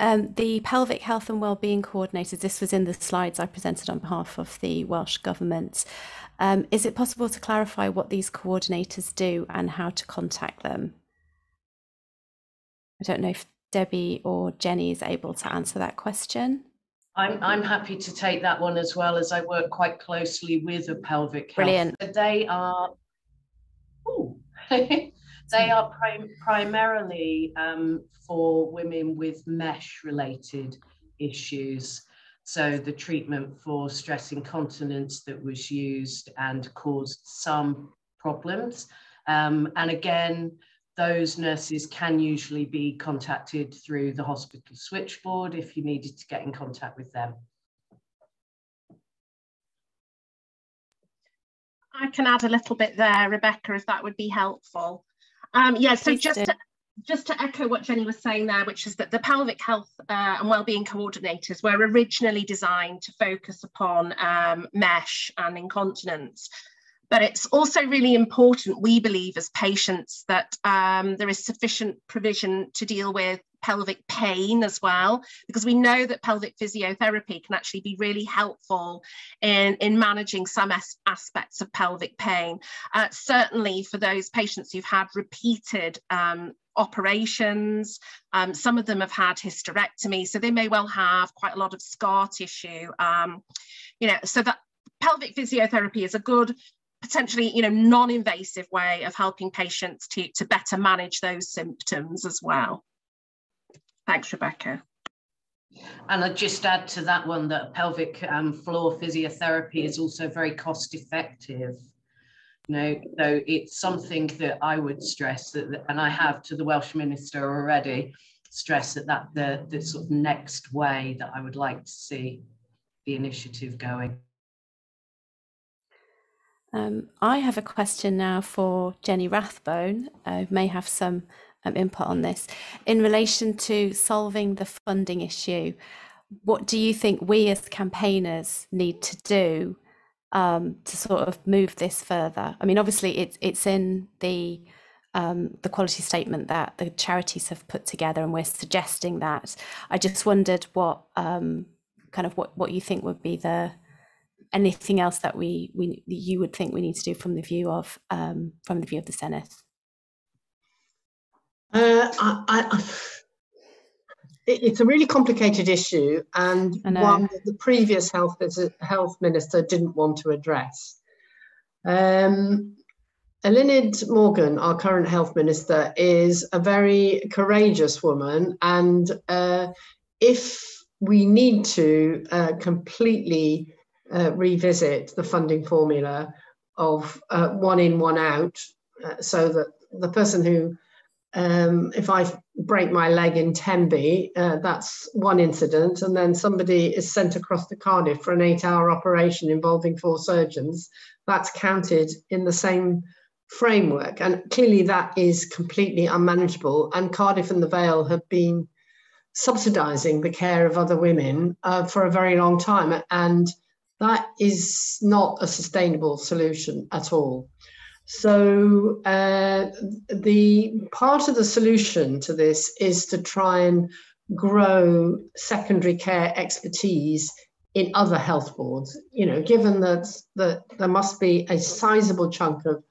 A: Um, the pelvic health and wellbeing coordinators, this was in the slides I presented on behalf of the Welsh Government. Um, is it possible to clarify what these coordinators do and how to contact them? I don't know if Debbie or Jenny is able to answer that question.
E: I'm, I'm happy to take that one as well as I work quite closely with a pelvic health.
A: Brilliant.
E: They are, ooh, they are prim primarily um, for women with mesh related issues. So the treatment for stress incontinence that was used and caused some problems. Um, and again, those nurses can usually be contacted through the hospital switchboard if you needed to get in contact with them.
D: I can add a little bit there, Rebecca, if that would be helpful. Um, yeah, so just to, just to echo what Jenny was saying there, which is that the pelvic health uh, and wellbeing coordinators were originally designed to focus upon um, mesh and incontinence. But it's also really important, we believe, as patients, that um, there is sufficient provision to deal with pelvic pain as well, because we know that pelvic physiotherapy can actually be really helpful in, in managing some as aspects of pelvic pain. Uh, certainly for those patients who've had repeated um, operations. Um, some of them have had hysterectomy, so they may well have quite a lot of scar tissue. Um, you know, so that pelvic physiotherapy is a good, potentially, you know, non-invasive way of helping patients to, to better manage those symptoms as well. Thanks, Rebecca.
E: And I'd just add to that one that pelvic um, floor physiotherapy is also very cost effective. You know, so it's something that I would stress that, and I have to the Welsh Minister already, stress that that the, the sort of next way that I would like to see the initiative going.
A: Um, I have a question now for Jenny Rathbone, uh, may have some um, input on this. In relation to solving the funding issue, what do you think we as campaigners need to do um, to sort of move this further? I mean, obviously, it's it's in the um, the quality statement that the charities have put together, and we're suggesting that. I just wondered what um, kind of what what you think would be the anything else that we we you would think we need to do from the view of um, from the view of the Senedd.
B: Uh, I, I, it's a really complicated issue and one that the previous health, health minister didn't want to address. Um, Eluned Morgan, our current health minister, is a very courageous woman. And uh, if we need to uh, completely uh, revisit the funding formula of uh, one in, one out, uh, so that the person who um, if I break my leg in Tenby, uh, that's one incident, and then somebody is sent across to Cardiff for an eight hour operation involving four surgeons, that's counted in the same framework. And clearly, that is completely unmanageable. And Cardiff and the Vale have been subsidising the care of other women uh, for a very long time. And that is not a sustainable solution at all. So uh, the part of the solution to this is to try and grow secondary care expertise in other health boards. You know, given that that there must be a sizable chunk of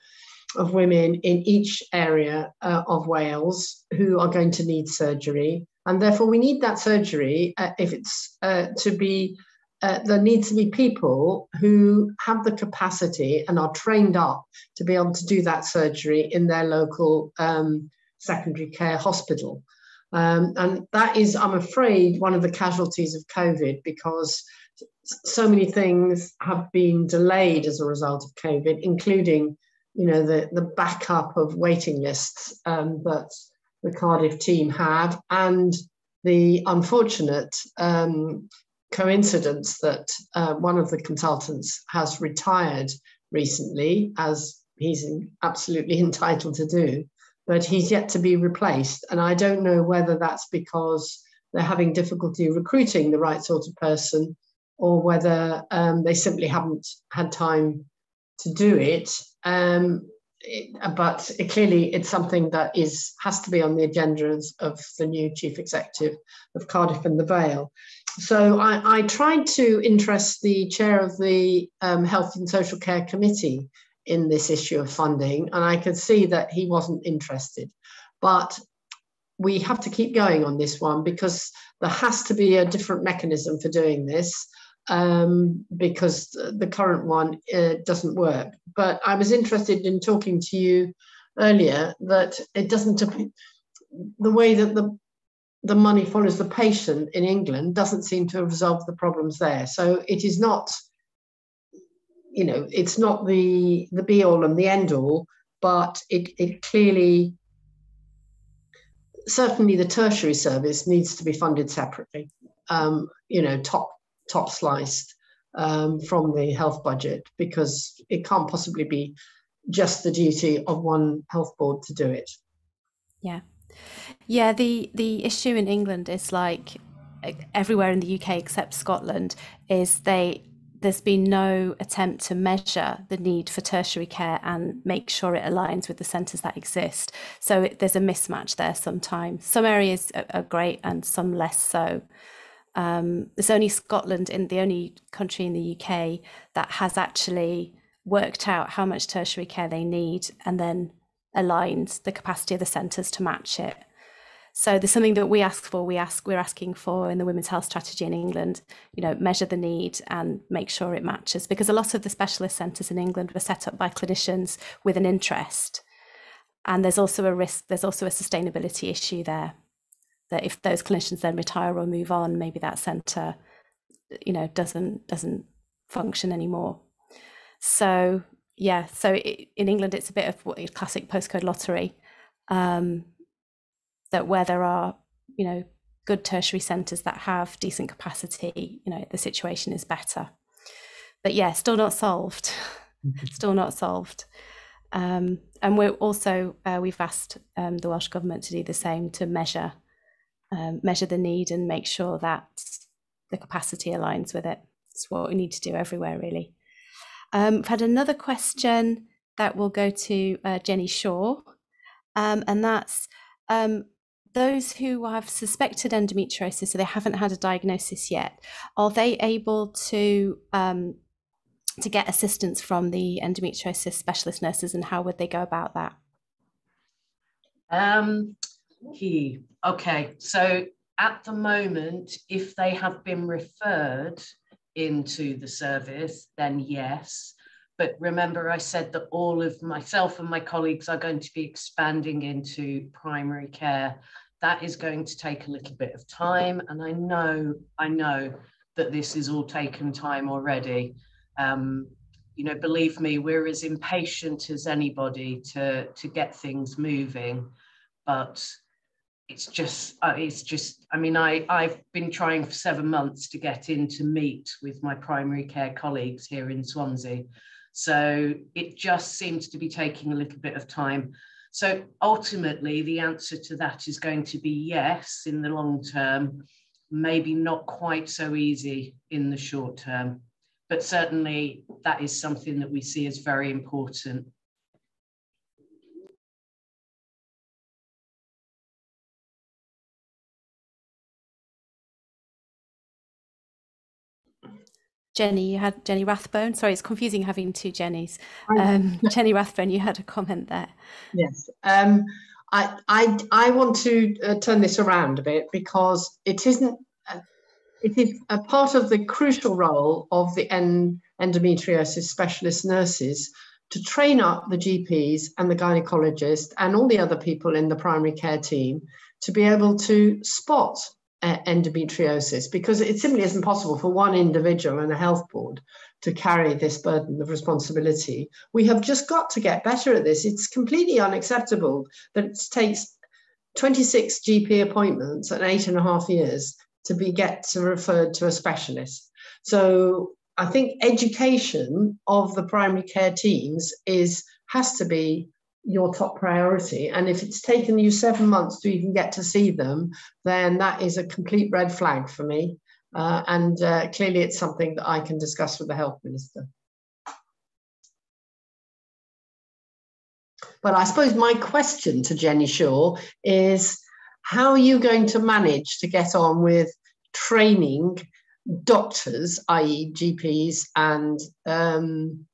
B: of women in each area uh, of Wales who are going to need surgery, and therefore we need that surgery uh, if it's uh, to be. Uh, there needs to be people who have the capacity and are trained up to be able to do that surgery in their local um, secondary care hospital. Um, and that is, I'm afraid, one of the casualties of COVID because so many things have been delayed as a result of COVID, including, you know, the, the backup of waiting lists um, that the Cardiff team had, and the unfortunate um, coincidence that uh, one of the consultants has retired recently, as he's absolutely entitled to do, but he's yet to be replaced. And I don't know whether that's because they're having difficulty recruiting the right sort of person or whether um, they simply haven't had time to do it. Um, it but it, clearly, it's something that is has to be on the agenda of the new chief executive of Cardiff and the Vale. So I, I tried to interest the chair of the um, Health and Social Care Committee in this issue of funding, and I could see that he wasn't interested. But we have to keep going on this one because there has to be a different mechanism for doing this um, because the current one uh, doesn't work. But I was interested in talking to you earlier that it doesn't, the way that the the money follows the patient in England doesn't seem to have resolved the problems there. So it is not, you know, it's not the the be all and the end all, but it it clearly certainly the tertiary service needs to be funded separately. Um, you know, top top sliced um, from the health budget because it can't possibly be just the duty of one health board to do it.
A: Yeah. Yeah, the the issue in England is like everywhere in the UK except Scotland is they there's been no attempt to measure the need for tertiary care and make sure it aligns with the centres that exist. So it, there's a mismatch there sometimes. Some areas are, are great and some less so. Um, there's only Scotland in the only country in the UK that has actually worked out how much tertiary care they need and then aligned the capacity of the centres to match it. So there's something that we ask for. We ask we're asking for in the women's health strategy in England. You know, measure the need and make sure it matches because a lot of the specialist centres in England were set up by clinicians with an interest, and there's also a risk. There's also a sustainability issue there that if those clinicians then retire or move on, maybe that centre, you know, doesn't doesn't function anymore. So yeah, so it, in England it's a bit of what classic postcode lottery, um, that where there are you know good tertiary centres that have decent capacity, you know, the situation is better. But yeah, still not solved. Mm-hmm. still not solved. Um, and we're also uh, we've asked um, the Welsh government to do the same to measure um, measure the need and make sure that the capacity aligns with it. It's what we need to do everywhere, really. Um, I've had another question that will go to uh, Jenny Shaw, um, and that's um, those who have suspected endometriosis, so they haven't had a diagnosis yet, are they able to um, to get assistance from the endometriosis specialist nurses, and how would they go about that?
E: Um. Okay, so at the moment, if they have been referred into the service, then yes. But remember, I said that all of myself and my colleagues are going to be expanding into primary care. That is going to take a little bit of time. And I know, I know that this is all taken time already. Um, you know, believe me, we're as impatient as anybody to, to get things moving. But it's just uh, it's just i mean i i've been trying for seven months to get in to meet with my primary care colleagues here in swansea. So it just seems to be taking a little bit of time. So ultimately the answer to that is going to be yes in the long term maybe not quite so easy in the short term but certainly that is something that we see as very important
A: Jenny, you had Jenny Rathbone. Sorry, it's confusing having two Jennys. Um, Jenny Rathbone, you had a comment there.
B: Yes. Um, I, I, I want to uh, turn this around a bit because it isn't, uh, it is a part of the crucial role of the en endometriosis specialist nurses to train up the GPs and the gynecologist and all the other people in the primary care team to be able to spot endometriosis because it simply isn't possible for one individual and a health board to carry this burden of responsibility. We have just got to get better at this. It's completely unacceptable that it takes 26 GP appointments and eight and a half years to be get to referred to a specialist. So I think education of the primary care teams is has to be your top priority. And if it's taken you seven months to even get to see them, then that is a complete red flag for me. Uh, and uh, clearly, it's something that I can discuss with the health minister. But I suppose my question to Jenny Shaw is how are you going to manage to get on with training doctors, i.e., GPs and um,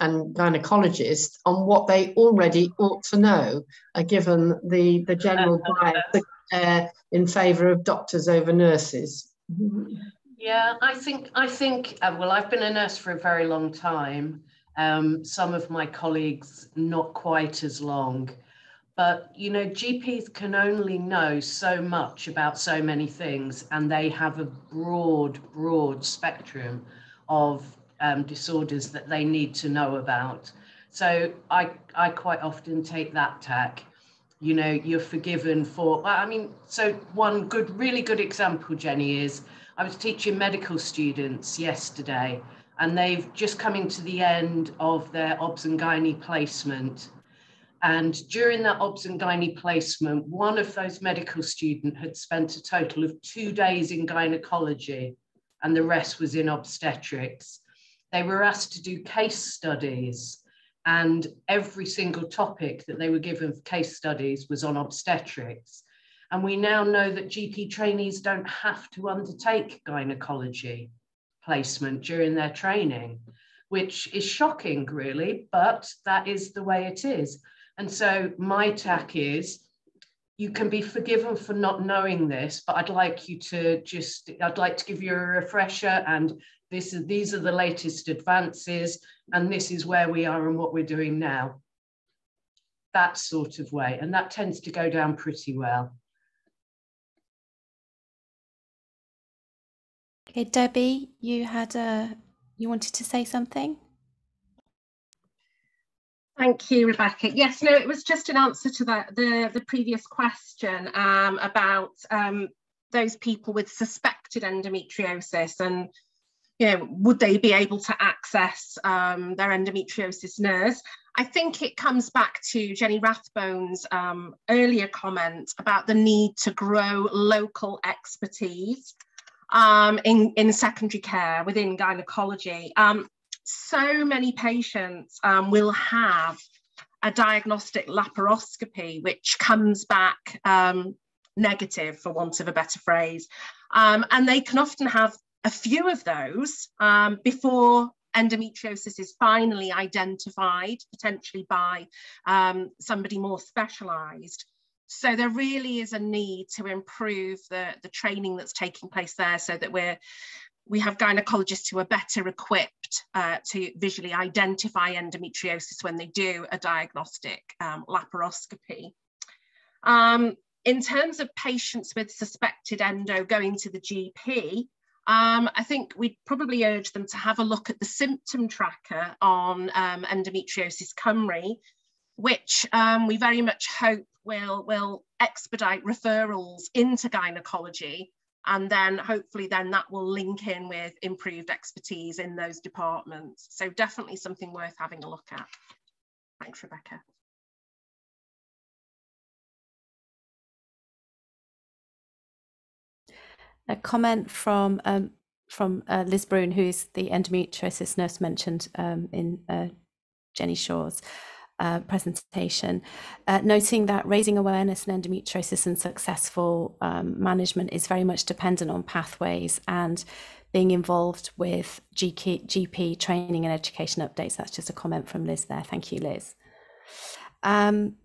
B: and gynecologists on what they already ought to know, uh, given the, the general bias uh, in favour of doctors over nurses.
E: Yeah, I think I think uh, well, I've been a nurse for a very long time. Um, some of my colleagues not quite as long, but you know, GPs can only know so much about so many things, and they have a broad, broad spectrum of um, disorders that they need to know about. So I, I quite often take that tack. You know, you're forgiven for, I mean, so one good, really good example, Jenny, is I was teaching medical students yesterday and they've just coming to the end of their obs and gynae placement. And during that obs and gynae placement, one of those medical students had spent a total of two days in gynecology and the rest was in obstetrics they were asked to do case studies and every single topic that they were given for case studies was on obstetrics. And we now know that GP trainees don't have to undertake gynecology placement during their training, which is shocking, really, but that is the way it is. And so my tack is you can be forgiven for not knowing this, but I'd like you to just, I'd like to give you a refresher and this is, these are the latest advances and this is where we are and what we're doing now. That sort of way. And that tends to go down pretty well.
A: Okay, Debbie, you had a, you wanted to say something?
D: Thank you, Rebecca. Yes, no, it was just an answer to that, the, the previous question um, about um, those people with suspected endometriosis and you know, would they be able to access um, their endometriosis nurse? I think it comes back to Jenny Rathbone's um, earlier comment about the need to grow local expertise um, in, in secondary care within gynecology. Um, so many patients um, will have a diagnostic laparoscopy, which comes back um, negative, for want of a better phrase. Um, and they can often have a few of those um, before endometriosis is finally identified, potentially by um, somebody more specialised. So there really is a need to improve the, the training that's taking place there so that we're we have gynecologists who are better equipped uh, to visually identify endometriosis when they do a diagnostic um, laparoscopy. Um, in terms of patients with suspected endo going to the GP, um, I think we'd probably urge them to have a look at the symptom tracker on um, Endometriosis Cymru, which um, we very much hope will, will expedite referrals into gynecology and then hopefully then that will link in with improved expertise in those departments. So definitely something worth having a look at. Thanks, Rebecca.
A: A comment from um, from uh, Liz Broon, who's the endometriosis nurse mentioned um, in uh, Jenny Shaw's uh, presentation, uh, noting that raising awareness in endometriosis and successful um, management is very much dependent on pathways and being involved with GP, GP training and education updates. That's just a comment from Liz there. Thank you, Liz. Um,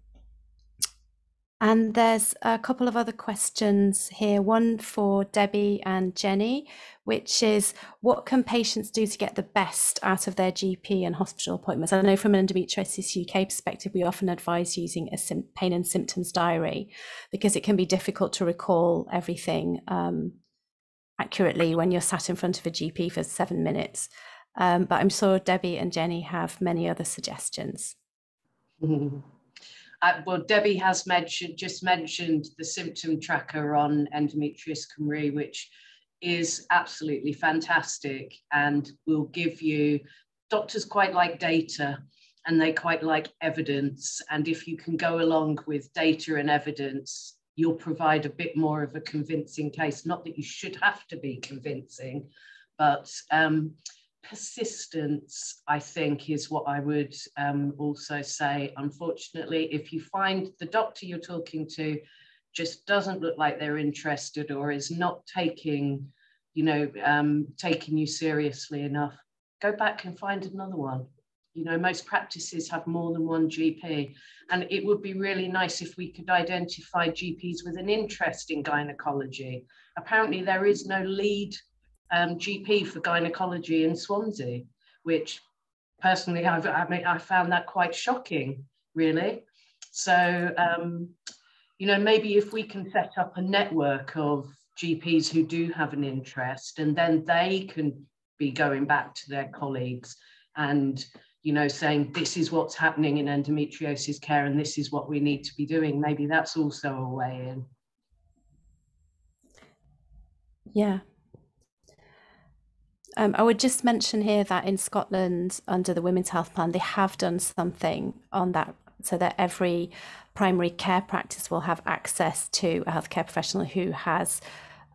A: and there's a couple of other questions here, one for Debbie and Jenny, which is what can patients do to get the best out of their GP and hospital appointments? I know from an endometriosis UK perspective, we often advise using a pain and symptoms diary because it can be difficult to recall everything um, accurately when you're sat in front of a GP for seven minutes. Um, but I'm sure Debbie and Jenny have many other suggestions.
E: Uh, well, Debbie has mentioned just mentioned the symptom tracker on endometriosis Cymru, which is absolutely fantastic and will give you doctors quite like data and they quite like evidence. And if you can go along with data and evidence, you'll provide a bit more of a convincing case. Not that you should have to be convincing, but um, persistence, I think, is what I would um, also say. Unfortunately, if you find the doctor you're talking to just doesn't look like they're interested or is not taking, you know, um, taking you seriously enough, go back and find another one. You know, most practices have more than one GP, and it would be really nice if we could identify GPs with an interest in gynecology. Apparently, there is no lead um, GP for gynecology in Swansea, which personally I've, I, mean, I found that quite shocking, really. So, um, you know, maybe if we can set up a network of GPs who do have an interest and then they can be going back to their colleagues and you know saying this is what's happening in endometriosis care and this is what we need to be doing maybe that's also a way in
A: yeah um, I would just mention here that in Scotland, under the Women's Health Plan, they have done something on that so that every primary care practice will have access to a healthcare professional who has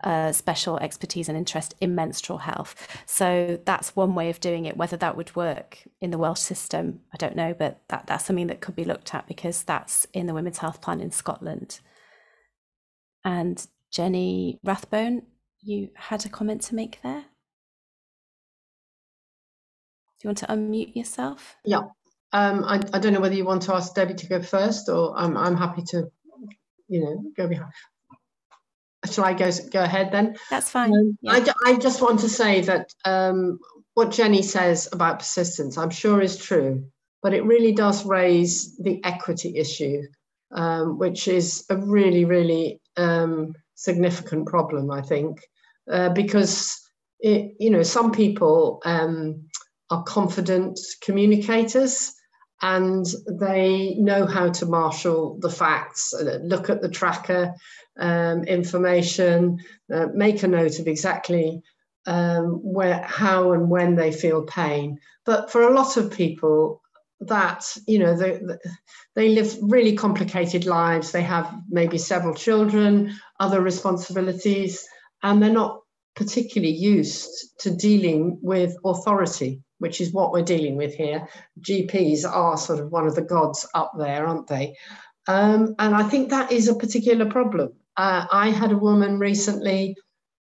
A: uh, special expertise and interest in menstrual health. So that's one way of doing it. Whether that would work in the Welsh system, I don't know, but that, that's something that could be looked at because that's in the Women's Health Plan in Scotland. And Jenny Rathbone, you had a comment to make there? Do you want to unmute yourself?
B: Yeah. Um, I, I don't know whether you want to ask Debbie to go first or I'm, I'm happy to, you know, go behind. Shall I go, go ahead then?
A: That's fine. Um,
B: yeah. I, I just want to say that um, what Jenny says about persistence, I'm sure is true, but it really does raise the equity issue, um, which is a really, really um, significant problem, I think, uh, because, it, you know, some people, um, are confident communicators and they know how to marshal the facts, uh, look at the tracker um, information, uh, make a note of exactly um, where, how and when they feel pain. But for a lot of people, that you know they, they live really complicated lives. They have maybe several children, other responsibilities, and they're not particularly used to dealing with authority which is what we're dealing with here. GPs are sort of one of the gods up there, aren't they? Um, and I think that is a particular problem. Uh, I had a woman recently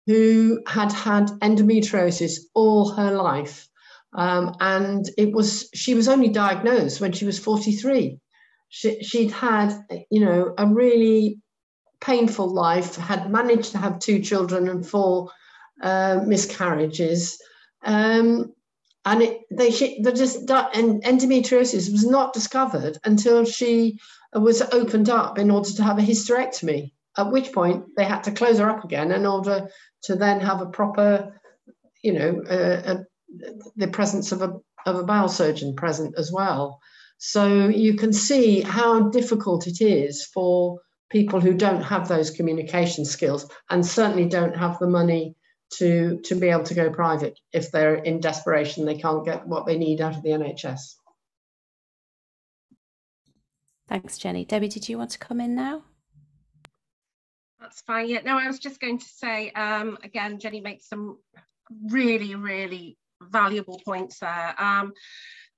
B: who had had endometriosis all her life. Um, and it was she was only diagnosed when she was 43 she, she'd had you know a really painful life had managed to have two children and four uh, miscarriages um, and it, they they just and endometriosis was not discovered until she was opened up in order to have a hysterectomy. At which point they had to close her up again in order to then have a proper, you know, uh, the presence of a of a bowel surgeon present as well. So you can see how difficult it is for people who don't have those communication skills and certainly don't have the money to to be able to go private if they're in desperation they can't get what they need out of the NHS.
A: Thanks, Jenny. Debbie, did you want to come in now?
D: That's fine. Yeah, no, I was just going to say um, again, Jenny makes some really, really valuable points there. Um,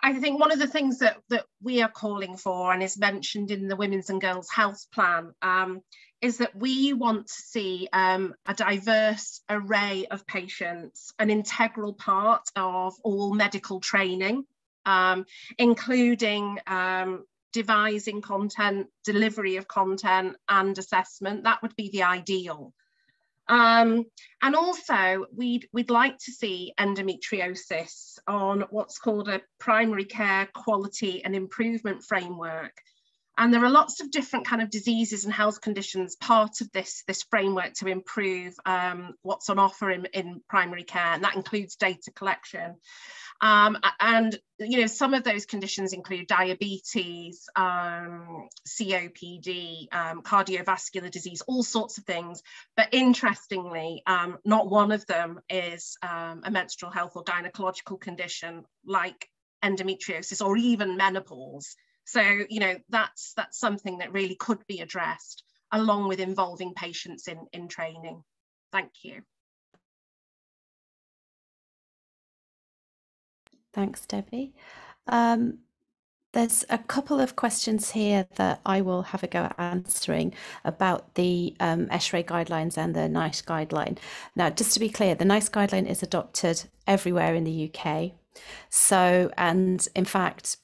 D: I think one of the things that, that we are calling for and is mentioned in the Women's and Girls Health Plan um, is that we want to see um, a diverse array of patients, an integral part of all medical training, um, including um, devising content, delivery of content and assessment. That would be the ideal. Um, and also, we'd, we'd like to see endometriosis on what's called a primary care quality and improvement framework. And there are lots of different kind of diseases and health conditions part of this, this framework to improve um, what's on offer in, in primary care, and that includes data collection. Um, and you know, some of those conditions include diabetes, um, COPD, um, cardiovascular disease, all sorts of things. But interestingly, um, not one of them is um, a menstrual health or gynecological condition like endometriosis or even menopause. So, you know, that's that's something that really could be addressed along with involving patients in, in training. Thank you.
A: Thanks, Debbie. Um, there's a couple of questions here that I will have a go at answering about the um, ESHRE guidelines and the NICE guideline. Now, just to be clear, the NICE guideline is adopted everywhere in the UK. So, and in fact,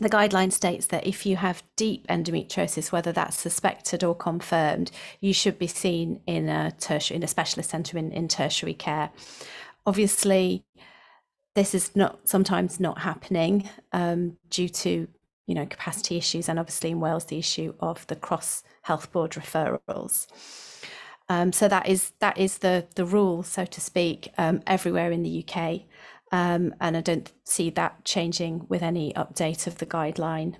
A: the guideline states that if you have deep endometriosis, whether that's suspected or confirmed, you should be seen in a tertiary, in a specialist centre in, in tertiary care. Obviously, this is not sometimes not happening um, due to you know capacity issues and obviously in Wales the issue of the cross health board referrals. Um, so that is that is the the rule, so to speak, um, everywhere in the UK, um, and I don't see that changing with any update of the guideline.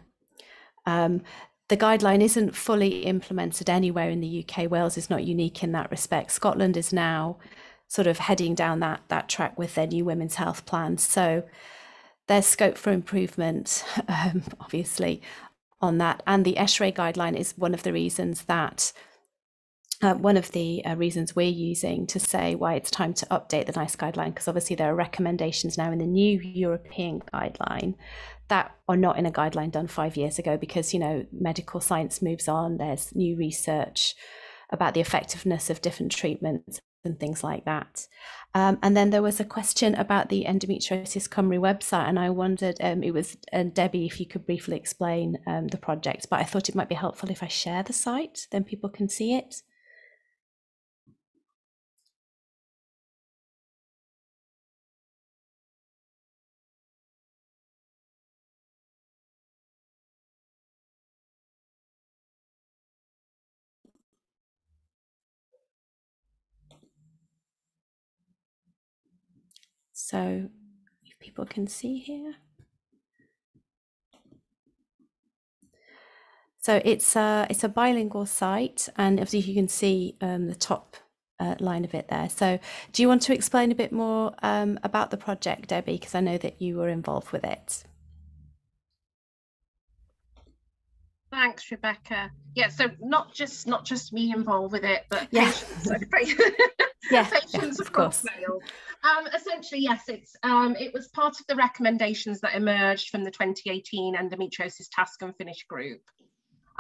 A: Um, the guideline isn't fully implemented anywhere in the UK. Wales is not unique in that respect. Scotland is now sort of heading down that that track with their new women's health plan. So there's scope for improvement, um, obviously, on that. And the ESHRE guideline is one of the reasons that uh, one of the uh, reasons we're using to say why it's time to update the NICE guideline, because obviously there are recommendations now in the new European guideline that are not in a guideline done five years ago, because you know medical science moves on. There's new research about the effectiveness of different treatments and things like that. Um, and then there was a question about the Endometriosis Cymru website, and I wondered, um, it was Debbie, if you could briefly explain um, the project, but I thought it might be helpful if I share the site, then people can see it. So if people can see here. So it's a, it's a bilingual site and as you can see um, the top uh, line of it there. So do you want to explain a bit more um, about the project, Debbie, because I know that you were involved with it.
D: Thanks, Rebecca. Yeah, so not just not just me involved with it, but
A: yeah.
D: patients, yeah, patients yeah, of course. Um, essentially, yes, it's um, it was part of the recommendations that emerged from the 2018 endometriosis task and finish group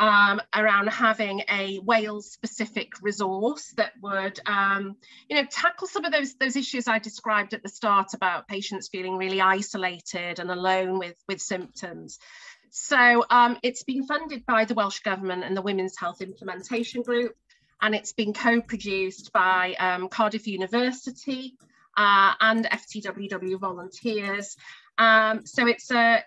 D: um, around having a Wales specific resource that would, um, you know, tackle some of those those issues I described at the start about patients feeling really isolated and alone with with symptoms. So um, it's been funded by the Welsh Government and the Women's Health Implementation Group, and it's been co-produced by um, Cardiff University uh, and FTWW volunteers. Um, so it's a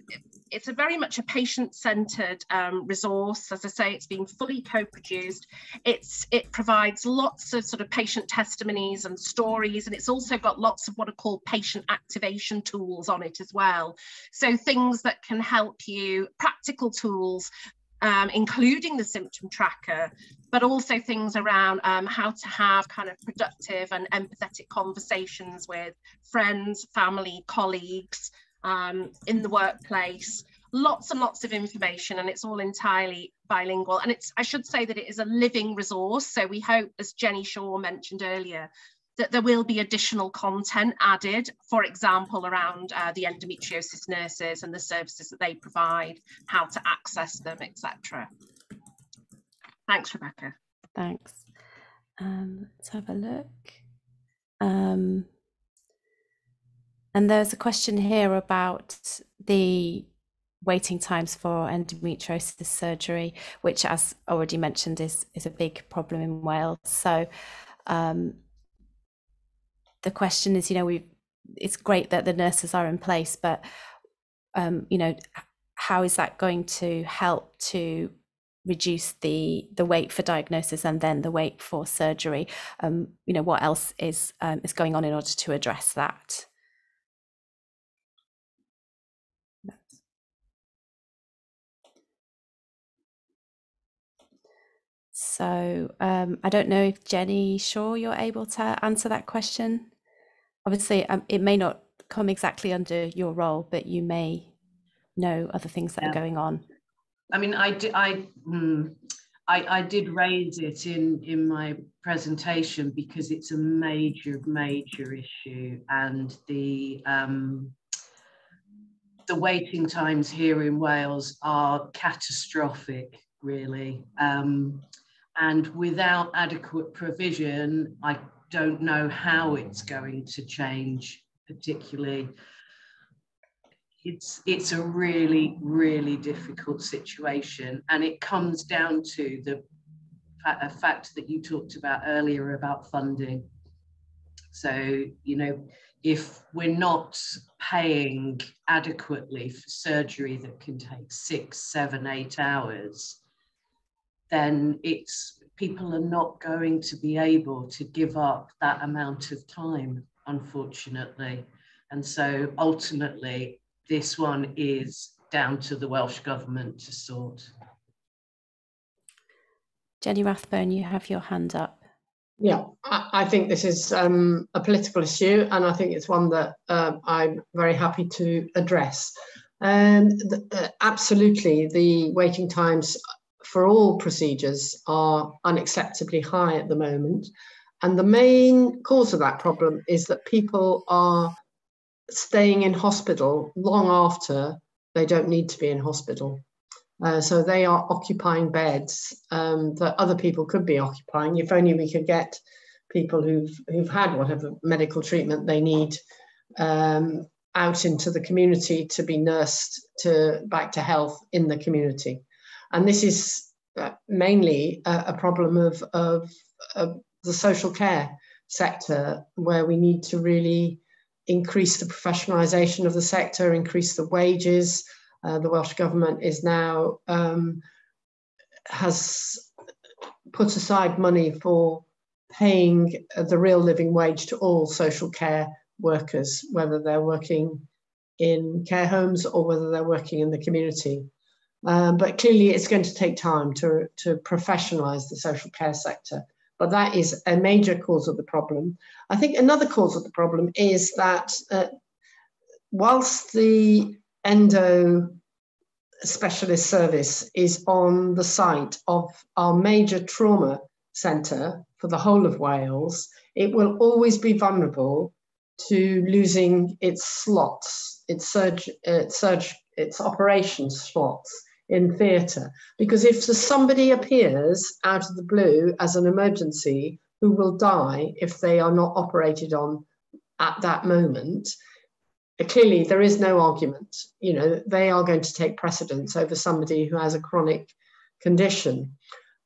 D: it's a very much a patient-centered um, resource. As I say, it's been fully co-produced. It's it provides lots of sort of patient testimonies and stories, and it's also got lots of what are called patient activation tools on it as well. So things that can help you, practical tools um, including the symptom tracker, but also things around um, how to have kind of productive and empathetic conversations with friends, family, colleagues, um, in the workplace, lots and lots of information and it's all entirely bilingual. And it's, I should say that it is a living resource. So we hope, as Jenny Shaw mentioned earlier, that there will be additional content added, for example, around uh, the endometriosis nurses and the services that they provide, how to access them, etc. Thanks, Rebecca.
A: Thanks. Um, let's have a look. Um, and there's a question here about the waiting times for endometriosis surgery, which, as already mentioned, is is a big problem in Wales. So, um, the question is, you know, we it's great that the nurses are in place, but um, you know, how is that going to help to reduce the the wait for diagnosis and then the wait for surgery? Um, you know, what else is um, is going on in order to address that? So um, I don't know if Jenny Shaw, you're able to answer that question obviously um, it may not come exactly under your role, but you may know other things that yeah. are going on.
E: I mean, I did, I, mm, I, I did raise it in in my presentation because it's a major, major issue, and the um, the waiting times here in Wales are catastrophic, really. Um, and without adequate provision, I don't know how it's going to change, particularly. It's, it's a really, really difficult situation. And it comes down to the a fact that you talked about earlier about funding. So, you know, if we're not paying adequately for surgery that can take six, seven, eight hours, then it's people are not going to be able to give up that amount of time, unfortunately. And so ultimately, this one is down to the Welsh Government to sort.
A: Jenny Rathbone, you have your hand up.
B: Yeah, I, I think this is um, a political issue, and I think it's one that uh, I'm very happy to address. Um, the, uh, absolutely, the waiting times for all procedures are unacceptably high at the moment. And the main cause of that problem is that people are staying in hospital long after they don't need to be in hospital. Uh, so they are occupying beds um, that other people could be occupying. If only we could get people who've who've had whatever medical treatment they need um, out into the community to be nursed to back to health in the community. And this is uh, mainly a, a problem of, of, of, the social care sector, where we need to really increase the professionalisation of the sector, increase the wages. Uh, the Welsh Government is now um, has put aside money for paying the real living wage to all social care workers, whether they're working in care homes or whether they're working in the community. Um, but clearly, it's going to take time to, to professionalise the social care sector. But that is a major cause of the problem. I think another cause of the problem is that uh, whilst the endo specialist service is on the site of our major trauma centre for the whole of Wales, it will always be vulnerable to losing its slots, its surge, its surge, its operation slots in theatre. Because if somebody appears out of the blue as an emergency who will die if they are not operated on at that moment, uh, clearly there is no argument. You know, they are going to take precedence over somebody who has a chronic condition.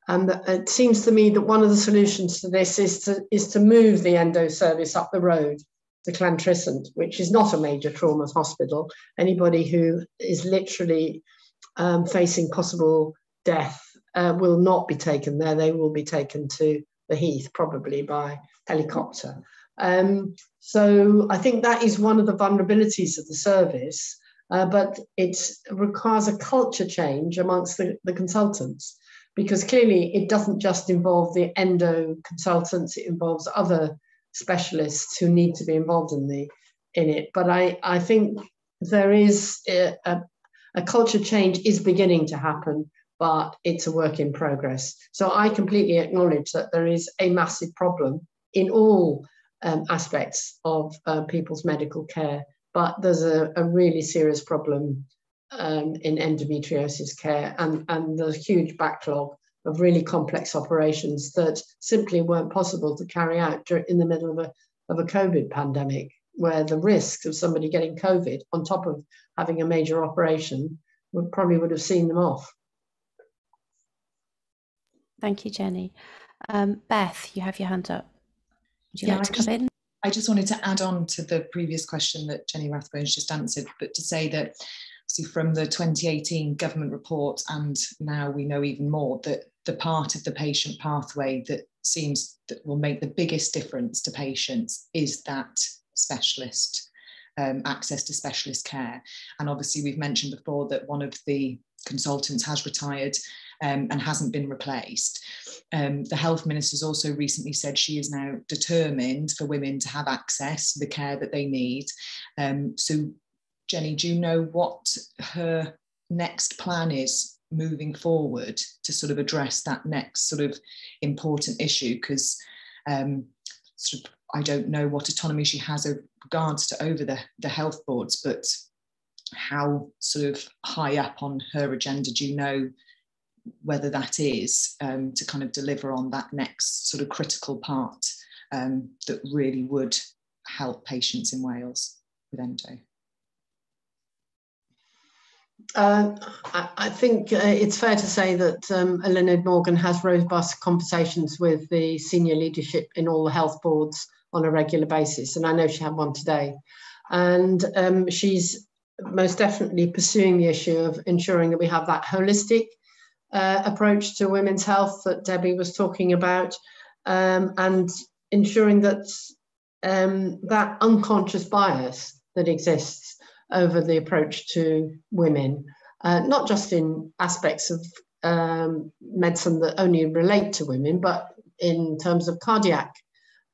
B: And it seems to me that one of the solutions to this is to, is to move the endo service up the road to Llantrisant, which is not a major trauma hospital. Anybody who is literally um, facing possible death uh, will not be taken there. They will be taken to the Heath, probably by helicopter. Um, so I think that is one of the vulnerabilities of the service, uh, but it requires a culture change amongst the, the consultants because clearly it doesn't just involve the endo consultants, it involves other specialists who need to be involved in the in it. But I, I think there is a, a, a culture change is beginning to happen, but it's a work in progress. So I completely acknowledge that there is a massive problem in all um, aspects of uh, people's medical care. But there's a, a really serious problem um, in endometriosis care, and, and a huge backlog of really complex operations that simply weren't possible to carry out in the middle of a, of a COVID pandemic, where the risks of somebody getting COVID on top of having a major operation would probably would have seen them off.
A: Thank you, Jenny. Um, Beth, you have your hand up. Would you yeah, like to come in?
C: I just wanted to add on to the previous question that Jenny Rathbone's just answered, but to say that see from the 2018 government report and now we know even more that the part of the patient pathway that seems that will make the biggest difference to patients is that specialist um, access to specialist care and obviously we've mentioned before that one of the consultants has retired um, and hasn't been replaced. Um, the health minister has also recently said she is now determined for women to have access to the care that they need. Um, so, Jenny, do you know what her next plan is moving forward to sort of address that next sort of important issue? Because um, sort of, I don't know what autonomy she has regards to over the, the health boards, but how sort of high up on her agenda do you know whether that is um, to kind of deliver on that next sort of critical part um, that really would help patients in Wales with endo?
B: Uh, I, I, think uh, it's fair to say that um, Eluned Morgan has robust conversations with the senior leadership in all the health boards on a regular basis, and I know she had one today. And um, she's most definitely pursuing the issue of ensuring that we have that holistic uh, approach to women's health that Debbie was talking about, um, and ensuring that um, that unconscious bias that exists over the approach to women, uh, not just in aspects of um, medicine that only relate to women, but in terms of cardiac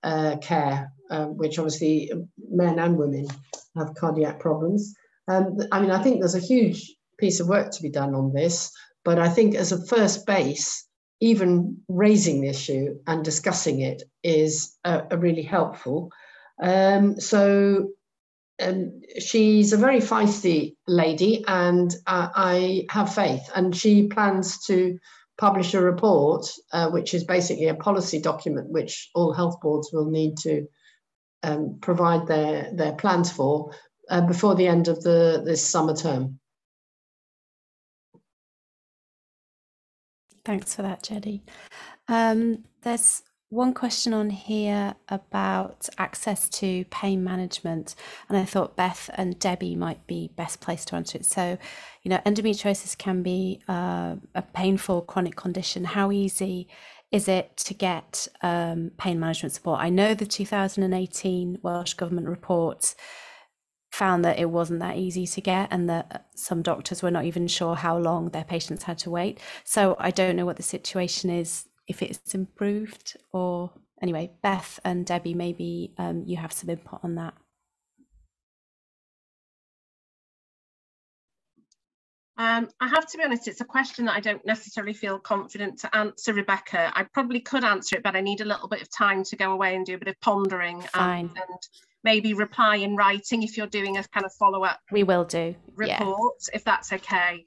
B: uh, care, uh, which obviously men and women have cardiac problems. Um, I mean, I think there's a huge piece of work to be done on this. But I think as a first base, even raising the issue and discussing it is a, a really helpful. Um, so um, she's a very feisty lady, and uh, I have faith. And she plans to publish a report, uh, which is basically a policy document, which all health boards will need to um, provide their their plans for uh, before the end of the this summer term.
A: Thanks for that, Jenny. Um, there's one question on here about access to pain management, and I thought Beth and Debbie might be best placed to answer it. So, you know, endometriosis can be uh, a painful chronic condition. How easy is it to get um, pain management support? I know the 2018 Welsh Government report found that it wasn't that easy to get and that some doctors were not even sure how long their patients had to wait. So I don't know what the situation is, if it's improved or anyway, Beth and Debbie, maybe um, you have some input on that.
D: Um, I have to be honest, it's a question that I don't necessarily feel confident to answer, Rebecca. I probably could answer it, but I need a little bit of time to go away and do a bit of pondering
A: and,
D: and, maybe reply in writing if you're doing a kind of follow up.
A: We will do
D: report yeah. if that's okay.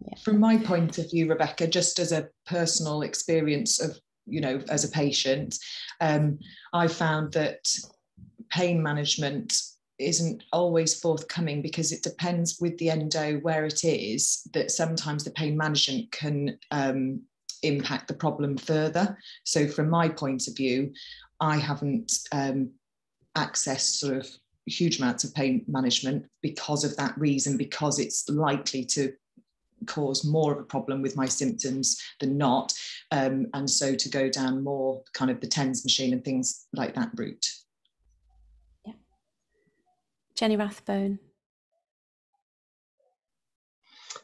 C: Yeah. From my point of view, Rebecca, just as a personal experience of you know as a patient, um, I found that pain management isn't always forthcoming because it depends with the endo where it is that sometimes the pain management can um, impact the problem further. So, from my point of view, I haven't um, accessed sort of huge amounts of pain management because of that reason, because it's likely to cause more of a problem with my symptoms than not. Um, and so to go down more kind of the TENS machine and things like that route.
A: Yeah. Jenny Rathbone.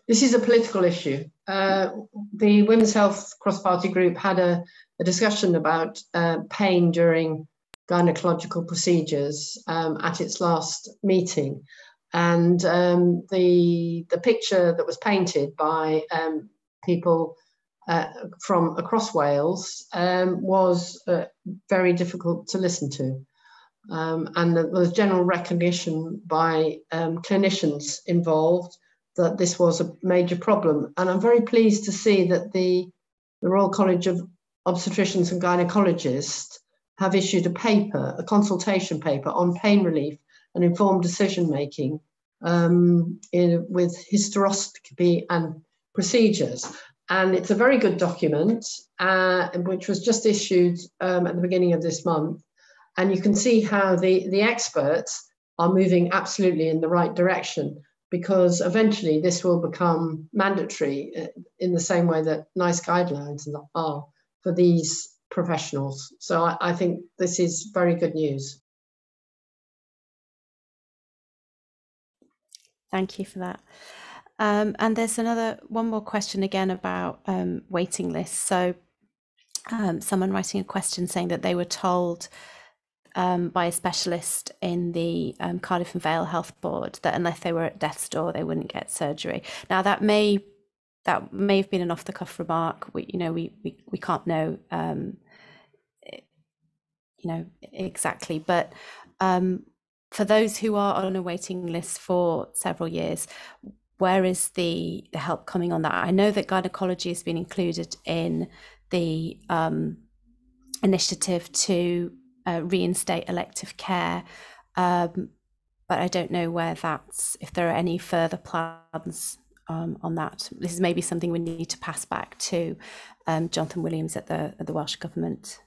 B: This is a political issue. Uh, the Women's Health Cross Party Group had a, a discussion about uh, pain during gynecological procedures um, at its last meeting. And um, the, the picture that was painted by um, people uh, from across Wales um, was uh, very difficult to listen to. Um, and there was general recognition by um, clinicians involved that this was a major problem. And I'm very pleased to see that the, the Royal College of Obstetricians and Gynecologists have issued a paper, a consultation paper on pain relief and informed decision making um, in, with hysteroscopy and procedures. And it's a very good document, uh, which was just issued um, at the beginning of this month. And you can see how the, the experts are moving absolutely in the right direction because eventually this will become mandatory uh, in the same way that NICE guidelines are for these professionals. So I, I think this is very good news.
A: Thank you for that. Um, and there's another one more question again about um, waiting lists. So um, someone writing a question saying that they were told um, by a specialist in the um, Cardiff and Vale Health Board that unless they were at death's door, they wouldn't get surgery. Now that may that may have been an off the cuff remark. We you know we we, we can't know um, you know exactly, but um, for those who are on a waiting list for several years, where is the the help coming on that? I know that gynecology has been included in the um, initiative to uh, reinstate elective care. Um, but I don't know where that's, if there are any further plans um, on that. This is maybe something we need to pass back to um, Jonathan Williams at the, at the Welsh Government.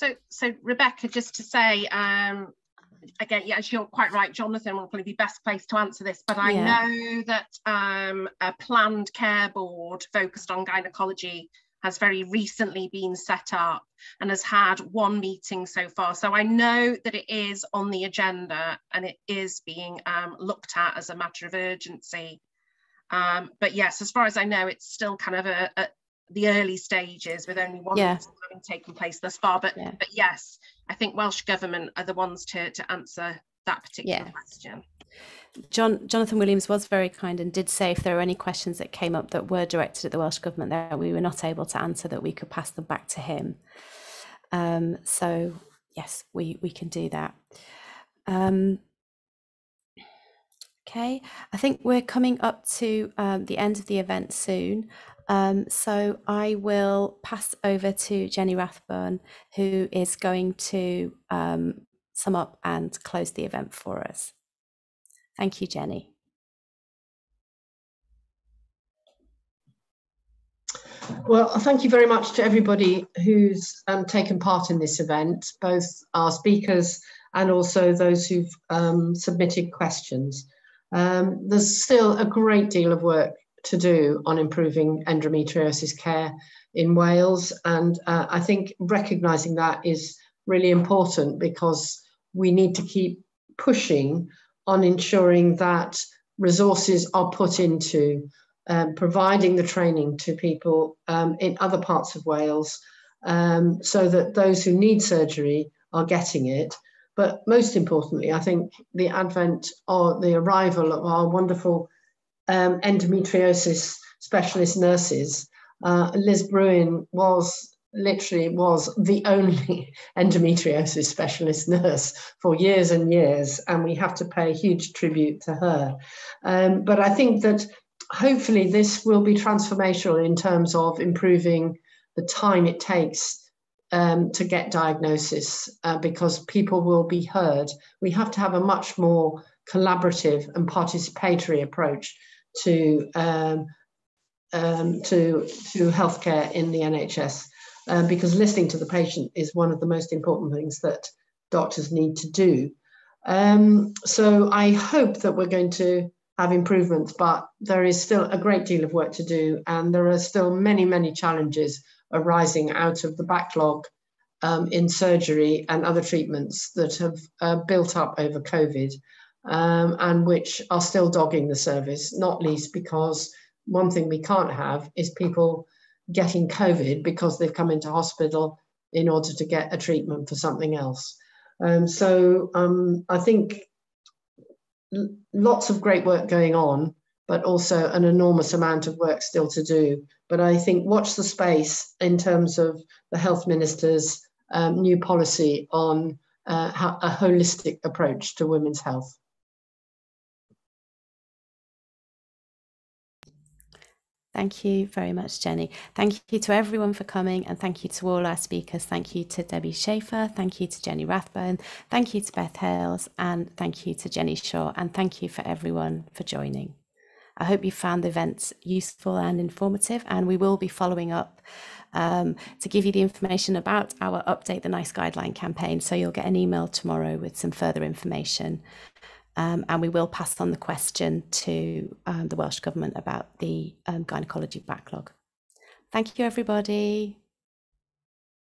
D: So, so Rebecca, just to say, um, again, yes, you're quite right. Jonathan will probably be best placed to answer this, but I yeah. know that um, a planned care board focused on gynecology has very recently been set up and has had one meeting so far. So I know that it is on the agenda and it is being um, looked at as a matter of urgency. Um, but yes, as far as I know, it's still kind of a, a the early stages with only one yeah. having taken place thus far. But yeah. but yes, I think Welsh Government are the ones to, to answer that particular yeah. question.
A: John Jonathan Williams was very kind and did say if there were any questions that came up that were directed at the Welsh Government that we were not able to answer, that we could pass them back to him. Um, so yes, we we can do that. Um, okay, I think we're coming up to um, the end of the event soon. Um, so I will pass over to Jenny Rathbone, who is going to um, sum up and close the event for us. Thank you, Jenny.
B: Well, thank you very much to everybody who's um, taken part in this event, both our speakers and also those who've um, submitted questions. Um, there's still a great deal of work to do on improving endometriosis care in Wales. And uh, I think recognising that is really important because we need to keep pushing on ensuring that resources are put into um, providing the training to people um, in other parts of Wales um, so that those who need surgery are getting it. But most importantly, I think the advent or the arrival of our wonderful um, endometriosis specialist nurses. Uh, Liz Bruin was literally was the only endometriosis specialist nurse for years and years, and we have to pay a huge tribute to her. Um, but I think that hopefully this will be transformational in terms of improving the time it takes um, to get diagnosis uh, because people will be heard. We have to have a much more collaborative and participatory approach to um, um, to to healthcare in the NHS um, because listening to the patient is one of the most important things that doctors need to do. Um, so I hope that we're going to have improvements, but there is still a great deal of work to do, and there are still many many challenges arising out of the backlog um, in surgery and other treatments that have uh, built up over COVID um, and which are still dogging the service, not least because one thing we can't have is people getting COVID because they've come into hospital in order to get a treatment for something else. Um, so um, I think lots of great work going on, but also an enormous amount of work still to do. But I think watch the space in terms of the health minister's um, new policy on uh, a holistic approach to women's health.
A: Thank you very much, Jenny. Thank you to everyone for coming, and thank you to all our speakers. Thank you to Debbie Shaffer, thank you to Jenny Rathbone, thank you to Beth Hales, and thank you to Jenny Shaw, and thank you for everyone for joining. I hope you found the events useful and informative, and we will be following up um, to give you the information about our Update the NICE Guideline campaign. So you'll get an email tomorrow with some further information. Um, and we will pass on the question to um, the Welsh Government about the um, gynaecology backlog. Thank you, everybody.